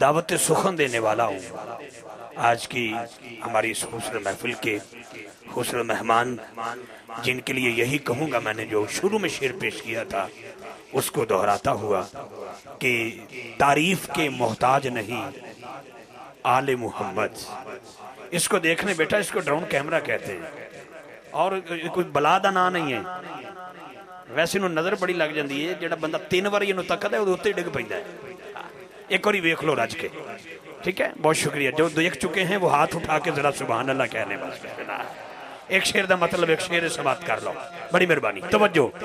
دعوت سخن دینے والا ہوں۔ آج کی ہماری اس حسن محفل کے حسن مہمان، جن کے لیے یہی کہوں گا میں نے جو شروع میں شیر پیش کیا تھا، اس کو دہراتا ہوا کہ تعریف کے محتاج نہیں، آل محمد۔ اس کو دیکھنے، بیٹا، اس کو ڈرون کیمرہ کہتے ہیں۔ اور کوئی بلا دا نا نہیں ہے۔ ویسے انہوں نظر بڑی لگ جاندی ہے جڑا بندہ تین بار یہ تکتا ہے، وہ ہوتے ڈگ پہندا ہے۔ ایک اور ویکھ لو رج کے۔ ٹھیک ہے؟ بہت شکریہ۔ جو دیکھ چکے ہیں وہ ہاتھ اٹھا کے ذرا سبحان اللہ کہنے بس ایک شیر دا مطلب ایک شیر سے بات کر لو۔ بڑی مہربانی۔ توجہ۔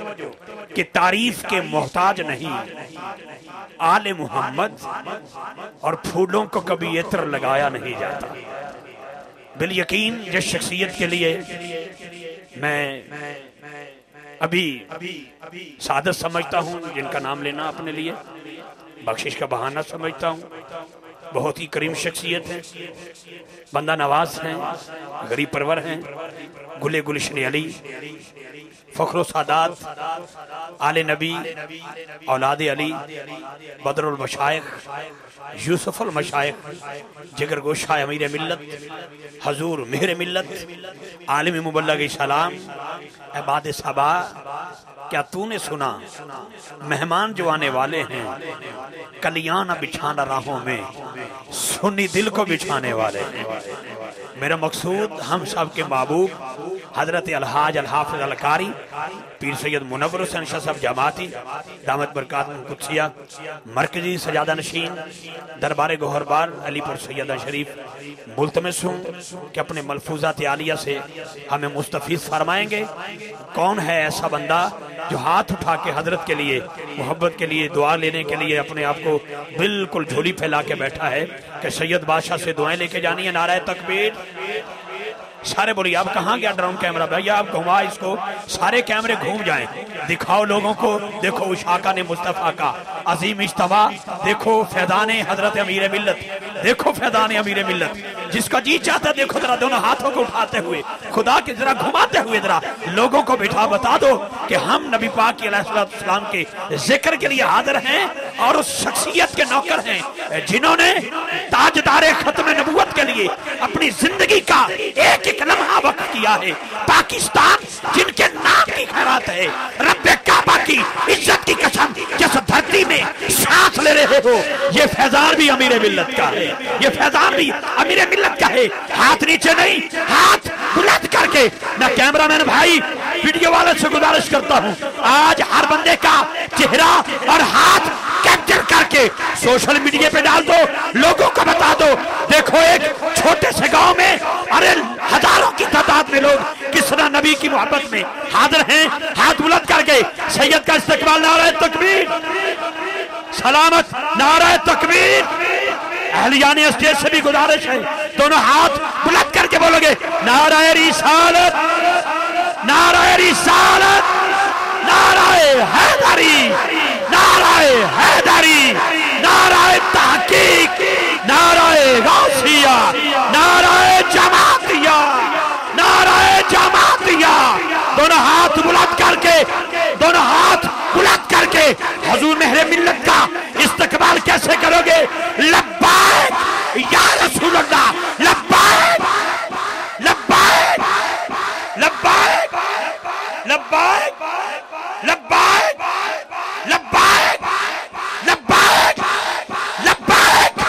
کہ تعریف کے محتاج نہیں، آل محمد اور پھولوں کو کبھی عطر لگایا نہیں جاتا۔ بال یقین، جس شخصیت کے لیے میں ابھی سعادت سمجھتا ہوں، جن کا نام لینا اپنے لیے۔ بخشش کا بہانہ سمجھتا ہوں۔ بہت ہی کریم شخصیت ہے بندہ نواز ہیں، غریب پرور ہیں۔ گلے گلشن علی، فخر و سادات، آل نبی، اولاد علی، بدر المشائق یوسف المشائق جگر گوشہ امیر ملت، حضور مہر ملت، عالم مبلغ سلام، عباد صبا کیا تو نے سنا مہمان جو آنے والے ہیں کلیاں بچھانا راہوں میں، سنی دل کو بچھانے والے۔ ہیں میرا مقصود ہم سب کے محبوب حضرت الحاج الحافظ الکاری پیر سید منور حسین شاہ صاحب جماعتی، دامت برکات قدسیہ، مرکزی سجادہ نشین، دربار گوھربار علی پر سیدہ شریف، ملتمس ہوں کہ اپنے ملفوظات عالیہ سے ہمیں مستفیض فرمائیں گے۔ کون ہے ایسا بندہ جو ہاتھ اٹھا کے حضرت کے لیے، محبت کے لیے، دعا لینے کے لیے اپنے آپ کو بالکل جھولی پھیلا کے بیٹھا ہے کہ سید بادشاہ سے دعائیں لے کے جانی ہے نعرہ تکبیر؟ سارے بولی آپ کہاں گیا ڈراؤن کیمرہ؟ بھائی آپ گھما اس کو، سارے کیمرے گھوم جائیں۔ دکھاؤ لوگوں کو، دیکھو اشاقہ نے مصطفیٰ کا۔ عظیم اجتباع دیکھو فیضان حضرت امیر ملت۔ دیکھو فیضان امیر ملت۔ جس کا جی چاہتا دیکھو ذرا دونوں ہاتھوں کو اٹھاتے ہوئے۔ خدا کے ذرا گھماتے ہوئے ذرا لوگوں کو بٹھا بتا دو۔ کہ ہم نبی پاک علیہ السلام کے ذکر کے لیے حاضر ہیں اور اس شخصیت کے نوکر ہیں جنہوں نے تاجدار ختم نبوت کے لیے اپنی زندگی کا ایک ایک لمحہ وقت کیا ہے۔ پاکستان جن کے نام کی خیرات ہے، رب کعبہ کی عزت کی قسم، جس دھرتی میں سانس لے رہے ہو، یہ فیضان بھی امیر ملت کا ہے۔ یہ فیضان بھی امیر ملت کا ہے۔ ہاتھ نیچے نہیں، ہاتھ بلند کر کے۔ نہ کیمرہ مین بھائی ویڈیو والے سے گزارش کرتا ہوں۔ آج ہر بندے کا چہرہ اور ہاتھ کیپچر کر کے سوشل میڈیا پہ ڈال دو، لوگوں کو بتا دو۔ دیکھو ایک چھوٹے سے گاؤں میں، ارے ہزاروں کی تعداد میں لوگ کس طرح نبی کی محبت میں حاضر ہیں۔ ہاتھ بلند کر کے سید کا استقبال، نعرہ تکبیر۔ سلامت، نعرہ تکبیر۔ اہلیان اسٹیج سے بھی گزارش ہے۔ دونوں ہاتھ بلند کر کے بولو گے، نعرہ رسالت۔ نعرہ رسالت، نعرہ حیدری نعرہ حیدری، نعرہ تحقیق، نعرہ غوثیہ، نعرہ جماعتیہ نعرہ جماعتیہ۔ دونوں ہاتھ بلند کر کے، دونوں ہاتھ بلند کر کے حضور مہر ملت کا استقبال کیسے کرو گے؟ لبائک یا رسول اللہ لبائک لبائک لبائک لبائک لبائک لبائک لبائک لبائک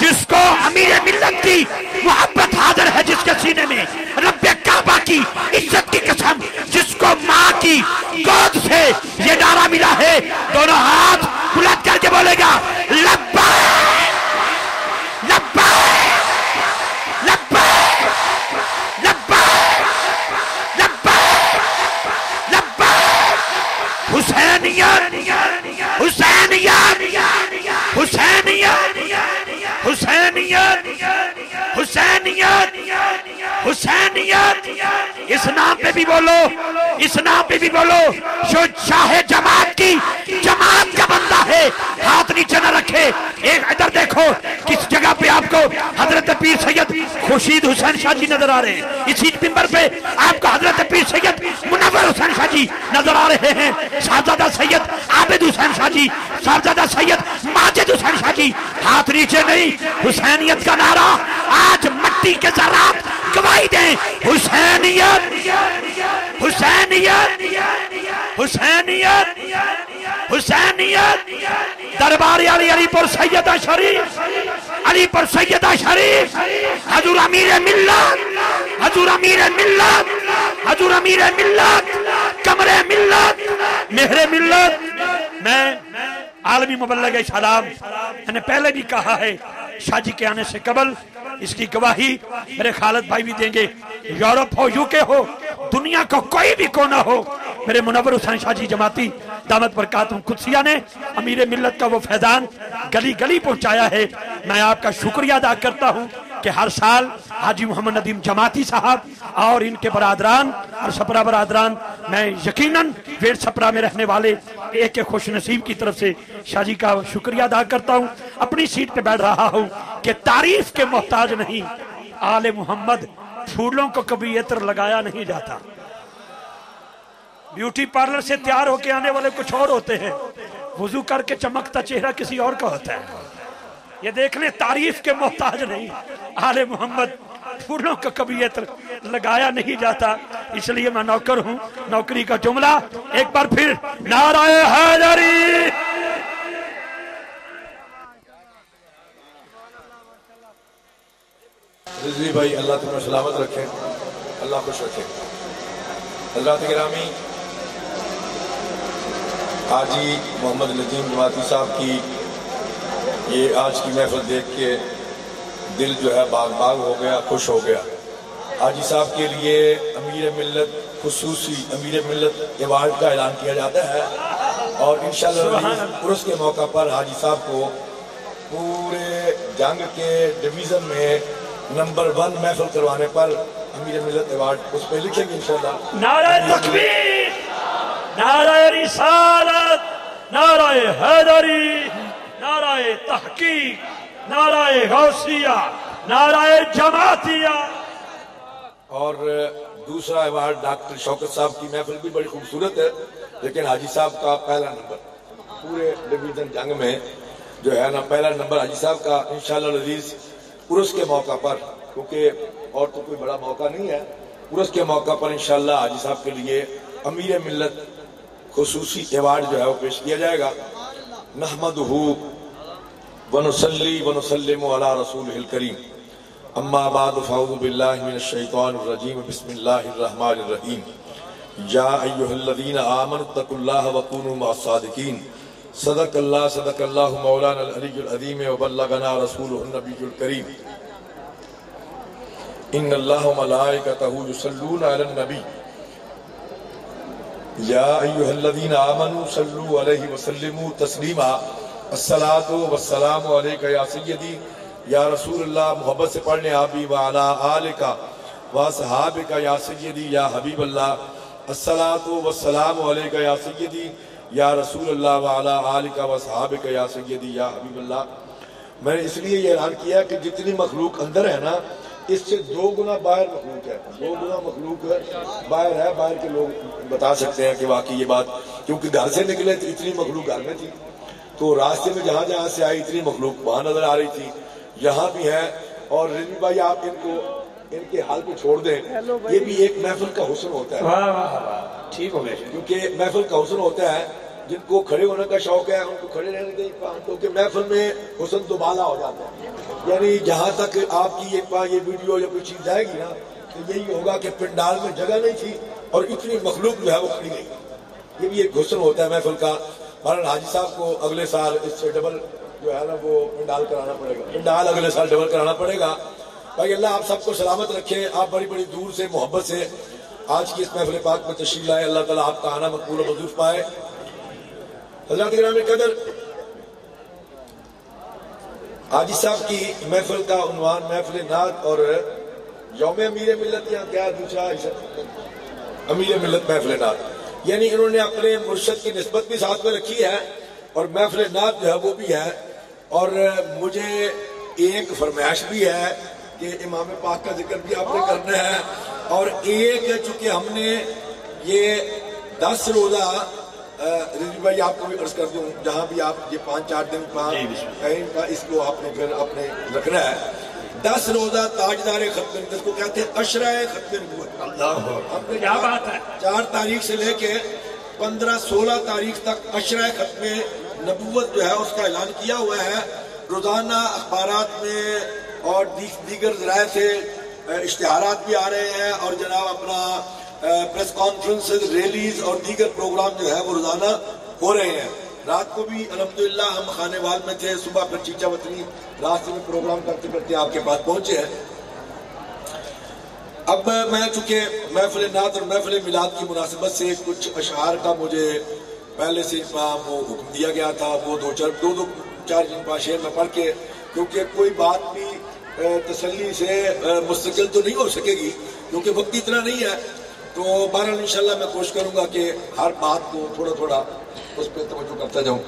جس کو امیر ملت کی محبت حاضر ہے جس کے سینے میں، رب کعبہ کی عزت کی قسم، جس کو ماں کی گود سے یہ نعرہ ملا ہے، دونوں ہاتھ بلند کر کے بولے گا لبائک لبائک لبائک لبائک لبائک لبائک حسینیت حسینیت اس نام پہ بھی بولو، اس نام پہ بھی بولو، جو شاہ جماعت کی، جماعت کا بندہ ہے۔ ہاتھ نیچے نہ رکھے۔ ایک ادھر دیکھو، کس جگہ پہ آپ کو حضرت پیر سید خوشید حسین شاہ جی نظر آ رہے ہیں۔ اسی ممبر پہ آپ کو حضرت پیر سید منور حسین شاہ جی نظر آ رہے ہیں۔ شہزادہ سید عابد حسین شاہ جی شہزادہ سید ماجد حسین شاہ جی۔ ہاتھ نیچے نہیں، حسینیت کا نعرہ آج مٹی کے ذرات گواہی دیں۔ حسینیت حسینیت حسینیت حسینیت۔ دربار علی علی پر سیدہ شریف، علی پر سیدہ شریف، حضور امیر ملت، حضور امیر ملت، حضور امیر ملت، کمر ملت، مہر ملت۔ میں عالمی مبلغ سلام میں نے پہلے بھی کہا ہے، شاہ جی کے آنے سے قبل اس کی گواہی میرے خالد بھائی بھی دیں گے۔ یورپ ہو یوکے ہو، دنیا کو کوئی بھی کونا ہو میرے منور حسین شاہ جی جماعتی دامت برکاتم قدسیہ نے امیر ملت کا وہ فیضان گلی گلی پہنچایا ہے۔ میں آپ کا شکریہ ادا کرتا ہوں کہ ہر سال حاجی محمد ندیم جماعتی صاحب اور ان کے برادران اور سپرا برادران، میں یقیناً ویٹ سپرا میں رہنے والے ایک خوش نصیب کی طرف سے شاہ جی کا شکریہ ادا کرتا ہوں۔ اپنی سیٹ پہ بیٹھ رہا ہوں کہ تعریف کے محتاج نہیں، آل محمد پھولوں کو کبھی عطر لگایا نہیں جاتا۔ بیوٹی پارلر سے تیار ہو کے آنے والے کچھ اور ہوتے ہیں۔ وضو کر کے چمکتا چہرہ کسی اور کا ہوتا ہے۔ یہ دیکھ لیں، تعریف کے محتاج نہیں۔ آل محمد پھولوں کا کبھی عطر لگایا نہیں جاتا۔ اس لیے میں نوکر ہوں۔ نوکری کا جملہ ایک بار پھر نعرہ حیدری۔ رضوی بھائی، اللہ تمہیں سلامت رکھیں اللہ خوش رکھیں حضرات گرامی حاجی محمد ندیم جماعتی صاحب کی یہ آج کی محفل دیکھ کے دل جو ہے باغ باغ ہو گیا خوش ہو گیا۔ حاجی صاحب کے لیے امیر ملت خصوصی امیر ملت ایوارڈ کا اعلان کیا جاتا ہے۔ اور انشاءاللہ عرس کے موقع پر حاجی صاحب کو پورے جنگ کے ڈویژن میں نمبر ون محفل کروانے پر امیر ملت ایوارڈ اس پہ لکھیں گے انشاءاللہ۔ نعرہ تکبیر۔ نعرہ رسالت، نعرہ حیدری، نعرہ تحقیق، نعرہ غوثیہ، نعرہ جماعتیہ۔ اور دوسرا ایوارڈ ڈاکٹر شوکت صاحب کی محفل بھی بڑی خوبصورت ہے، لیکن حاجی صاحب کا پہلا نمبر۔ پورے ڈویژن جنگ میں جو ہے نا، پہلا نمبر حاجی صاحب کا انشاءاللہ لذیذ عرس کے موقع پر، کیونکہ اور تو کوئی بڑا موقع نہیں ہے۔ عرس کے موقع پر انشاءاللہ حاجی صاحب کے لیے امیر ملت خصوصی ایوارڈ جو ہے وہ پیش کیا جائے گا۔ نحمدہو ونسلی ونسلم علی رسول الکریم۔ اما بعد، فاعوذ باللہ من الشیطان الرجیم۔ بسم اللہ الرحمن الرحیم۔ یا ایوہ الذین آمنوا اتقوا اللہ وکونوا مع الصادقین۔ صدق اللہ صدق اللہ مولانا العلی العظیم وبلغنا رسوله النبی الکریم۔ ان اللہ ملائکتہ یصلون علی النبی۔ یا ایوہ الذین آمنوا صلو علیہ وسلموا تسلیما الصلاة والسلام علیکہ یا سیدی یا رسول اللہ محبت سے پڑھنے آبی وعلا آلکہ وصحابکہ یا سیدی یا حبیب اللہ الصلاة والسلام علیکہ یا سیدی یا رسول اللہ وعلا آلکہ وصحابکہ یا سیدی یا حبیب اللہ میں نے اس لیے یہ اعلان کیا کہ جتنی مخلوق اندر ہے نا اس سے دو گنا باہر مخلوق ہے دو گنا مخلوق باہر ہے باہر کے لوگ بتا سکتے ہیں کہ واقعی یہ بات کیونکہ گھر سے نکلے تو اتنی مخلوق گھر میں تھی تو راستے میں جہاں جہاں سے آئی اتنی مخلوق وہاں نظر آ رہی تھی یہاں بھی ہے اور رضوی بھائی آپ ان کو ان کے حال پہ چھوڑ دیں یہ بھی ایک محفل کا حسن ہوتا ہے ٹھیک ہو کیونکہ محفل کا حسن ہوتا ہے جن کو کھڑے ہونے کا شوق ہے، ان کو کھڑے رہنے دیں کیونکہ محفل میں حسن تو بالا ہو جاتا ہے۔ یعنی جہاں تک آپ کی ایک بار یہ ویڈیو یا کوئی چیز جائے گی نا، تو یہی ہوگا کہ پنڈال میں جگہ نہیں تھی اور اتنی مخلوق جو ہے وہ کھڑی گئی۔ یہ بھی ایک حسن ہوتا ہے محفل کا۔ مہاراج حاجی صاحب کو اگلے سال اس سے ڈبل جو ہے نا وہ پنڈال کرانا پڑے گا۔ پنڈال اگلے سال ڈبل کرانا پڑے گا۔ بھائی اللہ، آپ سب کو سلامت رکھے آپ بڑی بڑی دور سے، محبت سے آج کی اس محفل پاک میں تشریف لائے۔ اللہ تعالیٰ آپ کا آنا مقبول و مضوف پائے۔ حضرات گرامی قدر، حاجی صاحب کی محفل کا عنوان محفل نعت اور یوم امیر ملت یا کیا دوسرا امیر ملت محفل نعت۔ یعنی انہوں نے اپنے مرشد کی نسبت بھی ساتھ میں رکھی ہے اور محفل نعت جو ہے وہ بھی ہے۔ اور مجھے ایک فرمائش بھی ہے کہ امام پاک کا ذکر بھی آپ نے کرنا ہے۔ اور ایک چونکہ ہم نے یہ دس روزہ رضی بھائی آپ کو بھی عرض کر دوں جہاں بھی آپ یہ پانچ چار دن جی،۔ کہیں کا اس کو آپ نے پھر اپنے رکھنا ہے۔ دس روزہ تاجدار ختم جس کو کہتے ہیں اشرہ ختم نبوت ہم نے کیا بات ہے؟ چار تاریخ سے لے کے پندرہ سولہ تاریخ تک اشرہ ختم نبوت جو ہے اس کا اعلان کیا ہوا ہے۔ روزانہ اخبارات میں اور دی- دیگر ذرائع سے اشتہارات بھی آ رہے ہیں۔ اور جناب اپنا پریس کانفرنس ریلیز اور دیگر پروگرام جو ہے، وہ روزانہ ہو رہے ہیں۔ رات کو بھی الحمدللہ ہم خانے وال میں تھے، صبح پھر چیچا وطنی راستے میں پروگرام کرتے کرتے آپ کے پاس پہنچے ہیں۔ اب میں چونکہ محفل نعت اور محفل میلاد کی مناسبت سے کچھ اشعار کا مجھے پہلے سے وہ حکم دیا گیا تھا، وہ دو چار، دو دو، چار جن پانچ شعر میں پڑھ کے، کیونکہ کوئی بات بھی تسلی سے مستقل تو نہیں ہو سکے گی، کیونکہ وقت اتنا نہیں ہے۔ تو بہرحال انشاءاللہ میں کوشش کروں گا کہ ہر بات کو تھوڑا تھوڑا اس پہ توجہ کرتا جاؤں۔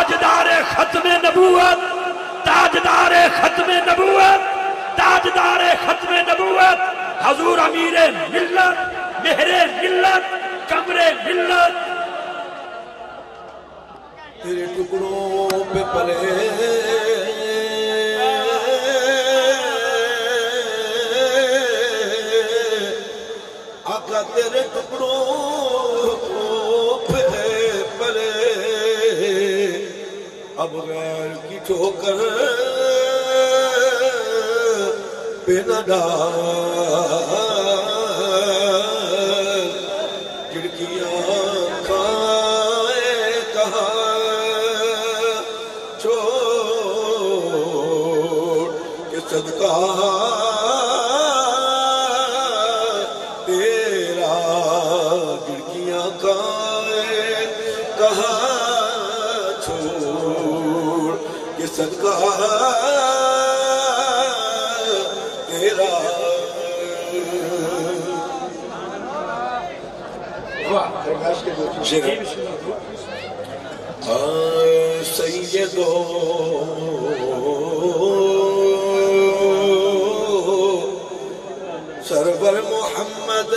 تاجدار ختم نبوت، تاجدار ختم نبوت، تاجدار ختم نبوت۔ حضور امیر ملت، مہر ملت، کمر ملت۔ تیرے ٹکڑوں پہ پلے اب غیر کی ٹھوکر پہ نہ ڈال فرمائش کے سرور محمد۔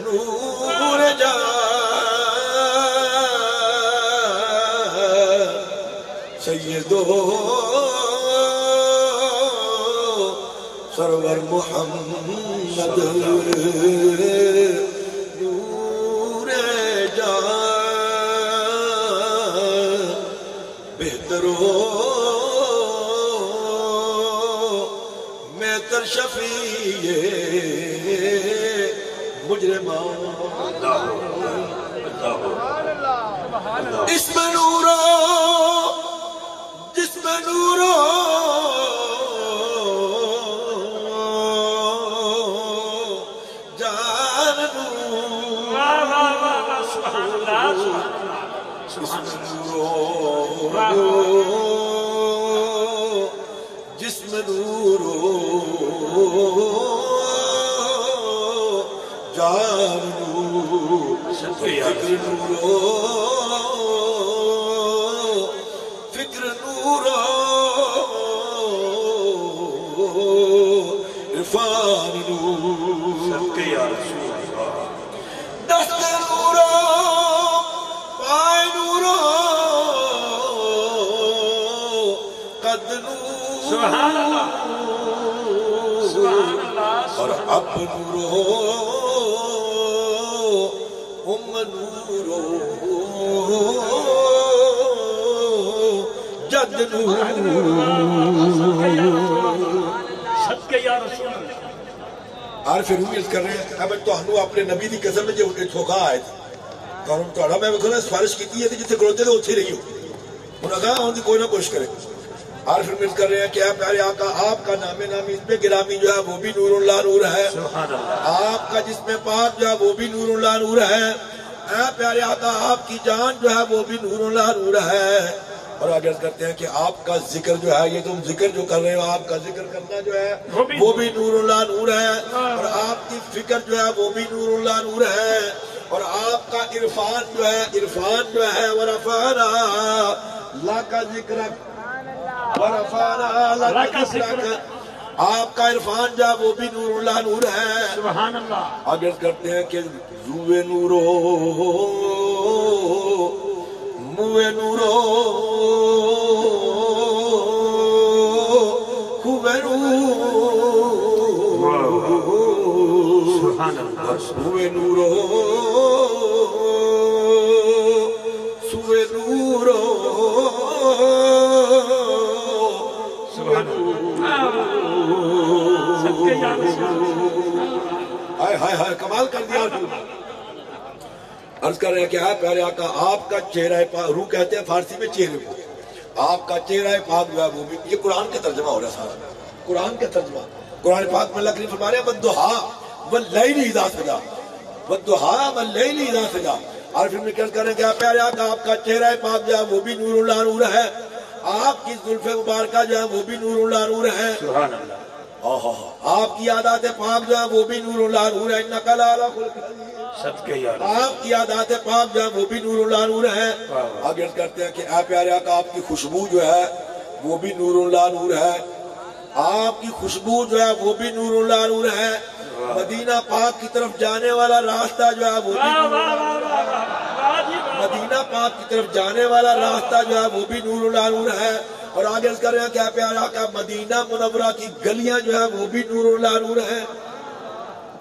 نور جان سیدو۔ سرور محمد۔ محمد نور جان، بہتر ہو۔ میں تر شفیع مجرمان اس میں نورو جس میں نورو سبحان اللہ سبحان اللہ اور اب نورو ام نورو جد صدقے یا رسول اللہ۔ عارف رومی اس کر رہے ہیں اب تو ہنو اپنے نبی دی قسم میں جو دھوکا آئے تھے۔ اور ہم توڑا میں بکھنا سفارش کیتی ہے جتنے کروتے تھے اتھے رہی ہو انہوں نے کہا دی کوئی نہ کوشش کرے۔ عارف اس کر رہے ہیں کہ پیارے آقا آپ کا نام نامی اس میں گرامی جو ہے وہ بھی نور اللہ نور ہے۔ اللہ۔ آپ کا جس میں پاک جو ہے وہ بھی نور اللہ نور ہے۔ اے پیارے آقا آپ کی جان جو ہے وہ بھی نور اللہ نور ہے۔ اور آگے کرتے ہیں کہ آپ کا ذکر جو ہے یہ تم ذکر جو کر رہے ہو آپ کا ذکر کرنا جو ہے وہ بھی- وہ نور اللہ نور ہے۔ اور آپ کی فکر جو ہے وہ بھی نور اللہ نور ہے۔ اور آپ کا عرفان جو ہے عرفان جو ہے ورفانا لا کا ذکر ورفانا لا کا ذکر. آپ کا عرفان ہے وہ بھی نور اللہ نور ہے۔ سبحان اللہ۔ آگے کرتے ہیں کہ روے نورو موے نورو خوبے نورو۔ سبحان اللہ۔ سوے نورو سوے نورو۔ ہائے ہائے ہائے، کمال کر دیا عرض کر رہے ہیں کہ آپ پیارے آقا، آپ کا چہرہ پاک روح کہتے ہیں فارسی میں چہرے کو۔ آپ کا چہرہ پاک جو ہے وہ بھی یہ قرآن کا ترجمہ ہو رہا ہے سارا۔ قرآن کا ترجمہ۔ قرآن پاک میں اللہ فرما رہے ہیں بدہا واللیل اذا سجا۔ بدہا واللیل اذا سجا۔ اور پھر میں کیا کر رہے ہیں کہ آپ پیارے آقا، آپ کا چہرہ پاک جو ہے وہ بھی نور اللہ نور ہے۔ آپ کی زلف مبارکہ جو ہے وہ بھی نور اللہ نور ہے۔ سبحان اللہ۔ آپ کی عادات پاک جو ہے وہ بھی نور اللہ نور ہے۔ رسول آپ کی عادات پاک جو ہے وہ بھی نور اللہ نور ہے آگے کرتے ہیں کہ اے پیارے آقا آپ کی خوشبو جو ہے وہ بھی نور اللہ نور ہے۔ آپ کی خوشبو جو ہے وہ بھی نور اللہ نور ہے۔ مدینہ پاک کی طرف جانے والا راستہ جو ہے وہ بھی مدینہ پاک کی طرف جانے والا راستہ جو ہے وہ بھی نور اللہ نور ہے۔ اور آگے عرض کر رہے ہیں کہ اے پیارے آقا مدینہ منورہ کی گلیاں جو ہے وہ بھی نور اللہ نور ہے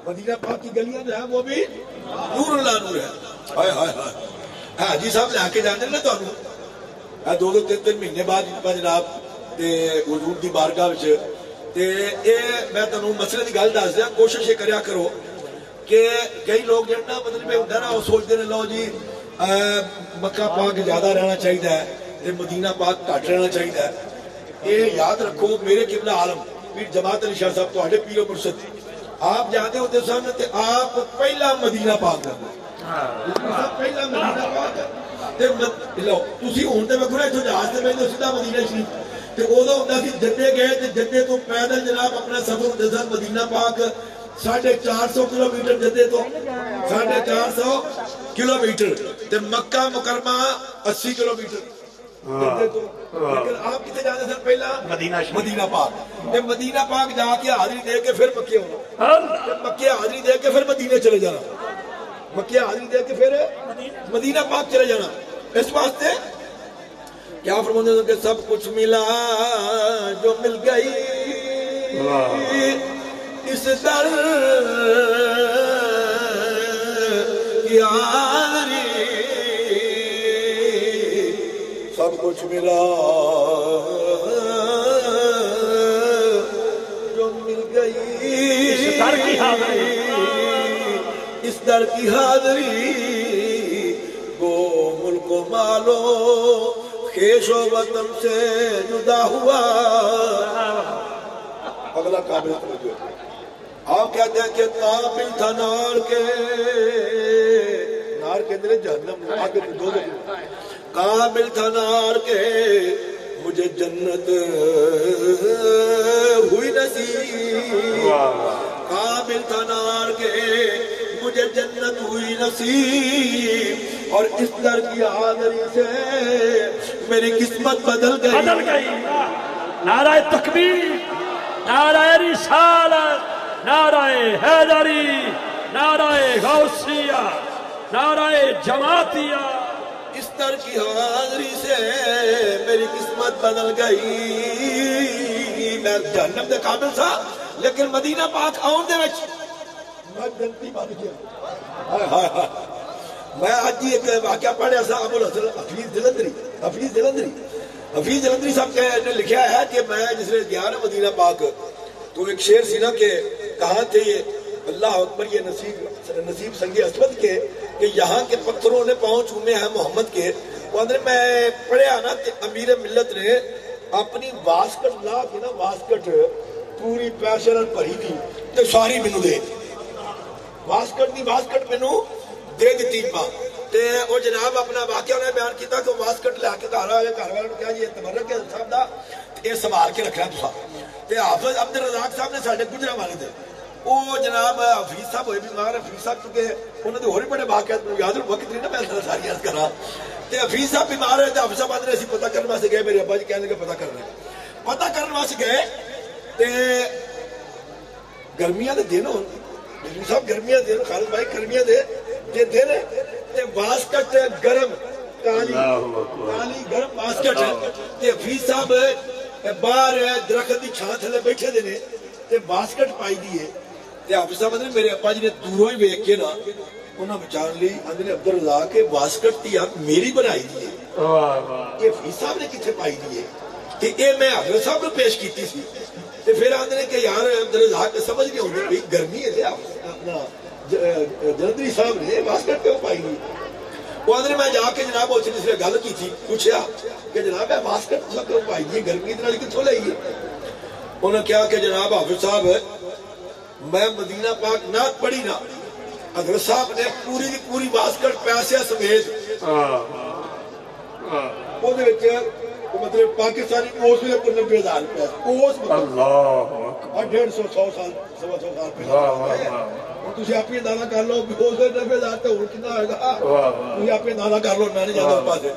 مدینہ پاک کی گلیاں جو ہے وہ بھی نور اللہ نور ہے ہائے ہائے ہائے۔ ہاں جی صاحب، لے کے جانے نا تانوں ہاں، دو دو تین تین مہینے بعد جناب تے حضور دی بارگاہ وچ تے اے میں تانوں مسئلے دی گل دس دیا۔ کوشش کریا کرو کہ کئی لوگ جڑنا مطلب ہوندا نا وہ سوچدے نے لو جی مکہ پاک زیادہ رہنا چاہیے تے مدینہ پاک گھٹ رہنا چاہیے یہ یاد رکھو میرے قبلہ عالم، پیر جماعت علی شاہ صاحب تواڈے پیر و مرشد۔ آپ جاتے ہوتے سن تے آپ پہلا مدینہ پاک کرتے پہلا مدینہ پاک تے مد- لو، تسی ہون تے ویکھو نا اتھوں جہاز تے بیٹھے سیدھا مدینہ شریف۔ تے اودوں ہوندا سی جدے گئے تے جدے تو پیدل جناب اپنا سفر ہوتے مدینہ پاک۔ ساڑھے چار سو کلو میٹر جدے تو ساڑھے چار سو کلو میٹر تے مکہ مکرمہ اسی کلو جدے تو لیکن آپ کتے جانے سن پہلا؟ مدینہ شریف۔ مدینہ پاک۔ تے مدینہ پاک جا کے حاضری دے کے پھر مکے ہونا۔ مکے حاضری دے کے پھر مدینے چلے جانا۔ مکے حاضری دے کے پھر مدینہ۔ پاک چلے جانا۔ اس واسطے کیا فرماتے ہیں کہ سب کچھ ملا جو مل گئی۔ اس در کی کچھ ملا۔ جو مل گئی۔ اس در کی حاضری۔ اس در کی حاضری۔ گو ملک و مالو خیش و وطن سے جدا ہوا۔ اگلا قابل توجہ۔ آپ کہتے ہیں کہ قابل تھا نار کے۔ نار کے اندر جہنم۔ آگے دو دو۔ قابل تھا نار کے مجھے جنت ہوئی نصیب۔ قابل تھا نار کے مجھے جنت ہوئی نصیب۔ اور اس در کی حاضری سے میری قسمت بدل گئی۔ بدل گئی۔ نعرہ تکبیر نعرہ رسالت نعرہ حیدری نعرہ غوثیہ نعرہ جماعتیہ۔ اس در کی حاضری سے میری قسمت بدل گئی۔ میں جہنم دے قابل تھا لیکن مدینہ پاک آن دے وچ۔ میں جنتی بن گیا۔ میں آج ہی ایک واقعہ پڑھیا سا ابو الحسن حفیظ جلندری حفیظ جلندری حفیظ جلندری صاحب کے نے لکھا ہے کہ میں جس نے گیا نا مدینہ پاک تو ایک شعر سی نا کہ کہاں تھے یہ؟ اللہ اکبر یہ نصیب نصیب سنگ اسود کے کہ یہاں کے پتھروں نے پاؤں چومے ہیں محمد کے۔ وہ اندر میں پڑھیا نا کہ امیر ملت نے اپنی واسکٹ لا کے نا واسکٹ پوری پیسے بھری تھی تے ساری مینوں دے۔ واسکٹ دی واسکٹ مینوں دے دیتی ماں تے او جناب اپنا واقعہ نے بیان کیتا کہ واسکٹ لے کے گھر آئے گھر والوں نے کہا جی یہ تبرک ہے صاحب دا، تے یہ سنبھال کے رکھنا تسا تے حافظ عبد الرزاق صاحب نے ساڈے گجرا والے تھے او جناب حفیظ صاحب ہوئے بیمار حفیظ صاحب چکے انہوں نے ہوری بڑے واقعات میں یاد وقت نہیں نا میں سارا ساری عرض کرا تے حفیظ صاحب بیمار ہے تے حفیظ صاحب آدھے اسی پتہ کرنے واسطے گئے میرے ابا جی کہنے لگے پتہ کرنے پتہ کرنے واسطے گئے تے گرمیاں دے دن ہون بجلی صاحب گرمیاں دے خالد بھائی گرمیاں دے تے دن تے واسکٹ گرم کالی کالی گرم واسکٹ تے حفیظ صاحب باہر درخت دی چھاں تھلے بیٹھے دے نے تے واسکٹ پائی دی ہے تے حافظ صاحب نے میرے ابا جی نے دوروں ہی ویکھ کے نا انہاں بچان لی اندر عبد الرزاق کے واسکٹ دی آپ میری بنائی دی ہے یہ حفیظ صاحب نے کتنے پائی دی ہے تے اے میں حضرت صاحب نے پیش کیتی سی تے پھر آندے نے کہ یار عبد الرزاق نے سمجھ نہیں ہوندی بھئی گرمی ہے اپنا جلندری صاحب نے واسکٹ کیوں پائی دی وہ آدھے میں جا کے جناب وہ جس نے گل کی تھی پوچھا کہ جناب ہے واسکٹ تسا کیوں پائی گرمی اتنا لیکن کتوں لئی ہے انہوں نے کہا کہ جناب حافظ صاحب میں مدینہ پاک نہ پڑھی نا حضرت صاحب نے پوری دی پوری واسکٹ پیسے سمیت وہ دے وچ مطلب پاکستانی اس ویلے کو نبے ہزار روپے اس مطلب اللہ اور ڈیڑھ سو سو سال سوا سو سال پہلے۔ ہوں تسی آپ ہی اندازہ کر لو اس ویلے نبے ہزار تے ہن کتنا ہوئے گا؟ تسی ہی اندازہ کر لو میں نہیں جاتا اس پاسے۔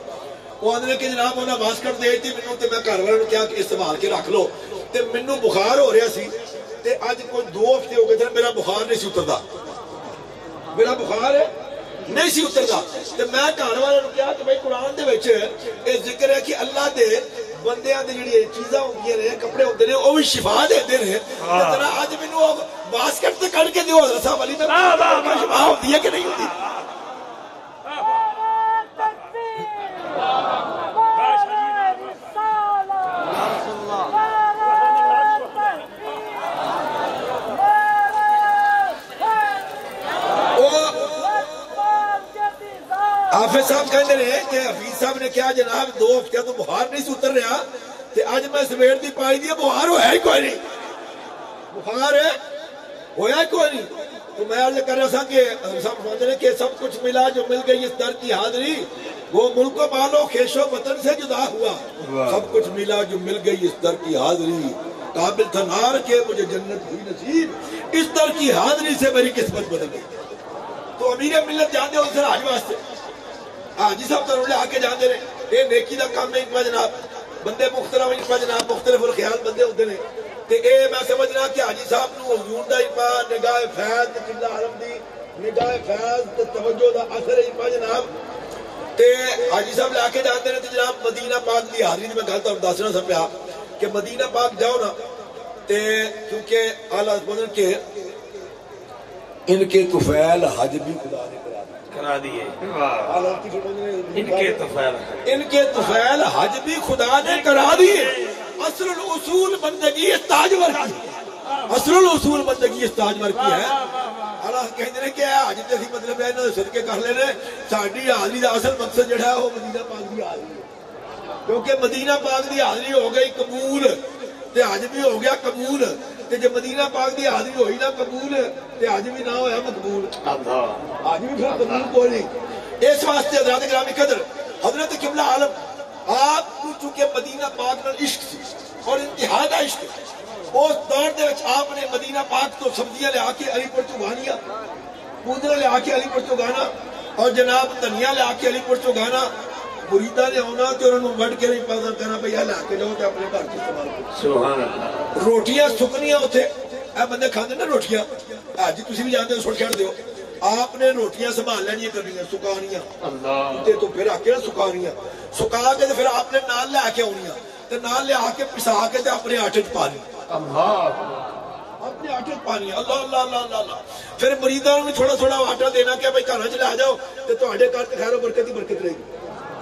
وہ آدھے کہ جناب انہیں واسکٹ دے دی مینوں تے میں گھر والوں نے کیا کہ استعمال کے رکھ لو۔ تے مینوں بخار ہو رہا سی۔ تے اج کوئی دو ہفتے ہو گئے تھے میرا بخار نہیں سی اتردا میرا بخار ہے نہیں سی اتردا تے میں گھر والوں نے کہا کہ بھائی قرآن دے وچ یہ ذکر ہے کہ اللہ دے بندیاں دے جڑی چیزاں ہوندیاں نے کپڑے ہوندے نے او بھی شفا دیندے نے۔ تے ذرا اج مینوں او باسکٹ تے کڈ کے دیو حضرت صاحب علی میں شفا ہوندی ہے کہ نہیں ہوندی؟ حافظ صاحب کہندے نے کہ حفیظ صاحب نے کیا جناب دو ہفتے تو بخار نہیں سی اتر رہا تے اج میں سویر دی پائی دی بخار ہویا ہی کوئی نہیں۔ بخار ہے ہویا ہی کوئی نہیں۔ تو میں عرض کر رہا تھا کہ صاحب فرماتے ہیں کہ سب کچھ ملا جو مل گئی اس در کی حاضری وہ ملک و مالو خیش و وطن سے جدا ہوا۔ سب کچھ ملا جو مل گئی اس در کی حاضری۔ قابل تھا نار کے مجھے جنت ہوئی نصیب۔ اس در کی حاضری سے میری قسمت بدل گئی۔ تو امیر ملت جاندے ہو سر حج واسطے۔ ہاں حاجی صاحب تو لے آ کے جاندے نے۔ یہ نیکی دا کام ہے ایک جناب۔ بندے مختلف ایک جناب، مختلف الخیال بندے ہوندے نے۔ تے اے میں سمجھنا کہ حاجی صاحب نو حضور دا ایپا نگاہ فیض تے قلعہ حرم دی نگاہ فیض تے توجہ دا اثر ایپا جناب۔ تے حاجی صاحب لے آ کے جاندے نے تے جناب مدینہ پاک دی حاضری دی میں گل تانوں دسنا سا پیا کہ مدینہ پاک جاؤ نا۔ تے کیونکہ اعلیٰ حضرت کے ان کے طفیل حج بھی خدا نے کرا دیے۔ ان کے طفیل ان کے طفیل حج بھی خدا نے کرا دیے اصل الاصول بندگی اس تاجور کی اصل الاصول بندگی اس تاجور کی ہے۔ اللہ کہتے ہیں کہ حج تے مطلب ہے انہاں دے صدقے کر لینے۔ ساڈی حاضری دا اصل مقصد جڑا ہے وہ مدینہ پاک دی حاضری ہے۔ کیونکہ مدینہ پاک دی حاضری ہو گئی قبول تے حج بھی ہو گیا قبول۔ تے جب مدینہ پاک دی حاضری ہوئی نا قبول تے حج بھی نہ ہویا مقبول اللہ آج بھی پھر قبول کوئی نہیں اس واسطے حضرات گرامی قدر حضرت قبلہ عالم آپ کو چونکہ مدینہ پاک نال عشق سی اور انتہا دا عشق اس دور دے وچ آپ نے مدینہ پاک تو سبزیاں لے آ کے علی پور چگانیاں پودرا لے آ کے علی پور چگانا اور جناب دھنیا لے آ کے علی پور چگانا مریداں نے آنا تے انہاں نوں وڈ کے نہیں پاس کرنا پئی لے کے جاؤ تے اپنے گھر چ استعمال کرو۔ سبحان اللہ۔ روٹیاں سکنیاں اتھے اے بندے کھاندے نا روٹیاں؟ اج تسی بھی جانتے ہو سٹ چھڑ دیو آپ نے روٹیاں سنبھال لینیاں کرنیاں سکانیاں۔ اللہ۔ تے تو پھر آ کے نا سکانیاں۔ سکا کے تے پھر آپ نے نال لے کے آنیاں۔ تے نال لے آ کے پسا کے تے اپنے آٹے چ پانی۔ اللہ۔ اپنے آٹے پانی۔ اللہ اللہ اللہ اللہ اللہ۔ پھر مریداں نوں تھوڑا تھوڑا آٹا دینا کہ بھائی گھراں چ لے جاؤ تے تواڈے گھر تے خیر و برکت ہی برکت رہے گی۔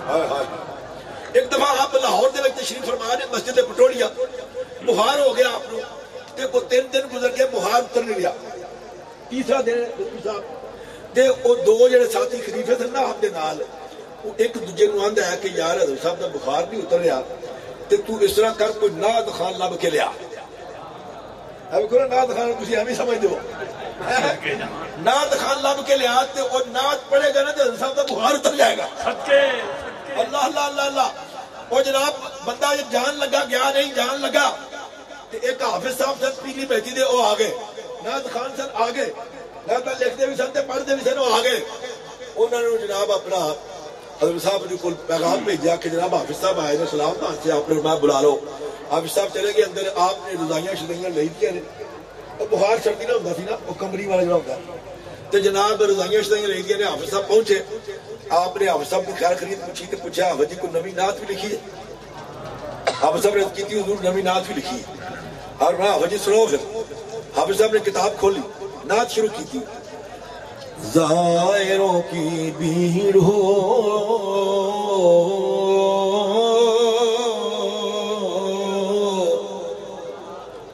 ایک دفعہ آپ لاہور دے وچ تشریف فرما نے مسجد پٹوڑیا۔ بخار ہو گیا آپ نو تے وہ تین دن گزر گئے، بخار اتر نہیں گیا تیسرا دن مفتی صاحب تے او دو جڑے ساتھی خلیفے سن نا آپ دے نال وہ ایک دوجے نو آندا ہے کہ یار حضرت صاحب دا بخار نہیں اتر رہا، تے تو اس طرح کر کوئی ناد خان لب کے لیا۔ اب کرو ناد خان تسی ایویں سمجھ دو ناد خان لب کے لیا، تے او ناد پڑے گا نا تے حضرت صاحب دا بخار اتر جائے گا۔ صدقے۔ اللہ اللہ اللہ اللہ. وہ جناب بندہ یہ جان لگا، گیا نہیں، جان لگا. تے ایک حافظ صاحب سن پیلی بیٹھی دے، وہ آگے. ناد خان سن آگے. لگتا لکھتے بھی سن تے پڑھتے بھی سن، وہ آگے. انہوں نے جناب اپنا حضرت صاحب نے کل پیغام بھیجا کہ جناب حافظ صاحب آئے نے سلام کہاں سے آپ نے میں بلا لو. حافظ صاحب چلے گئے اندر، آپ نے رضائیاں شدائیاں لئی دیا نے. اور بخار سردی نہ ہوتا سی نا، وہ کمری والا جڑا ہوتا ہے. تے جناب رضائیاں شدائیاں لئی دیا نے، حافظ صاحب پہنچے. آپ نے حافظ صاحب کی خیر خرید پوچھی تے پوچھا حافظ جی کوئی نوی نعت بھی لکھی ہے؟ حافظ صاحب نے کی تھی، حضور نوی نعت بھی لکھی ہے۔ اور میں حافظ جی سنو پھر حافظ صاحب نے کتاب کھولی، نعت شروع کی تھی۔ زائروں کی بھیڑ ہو۔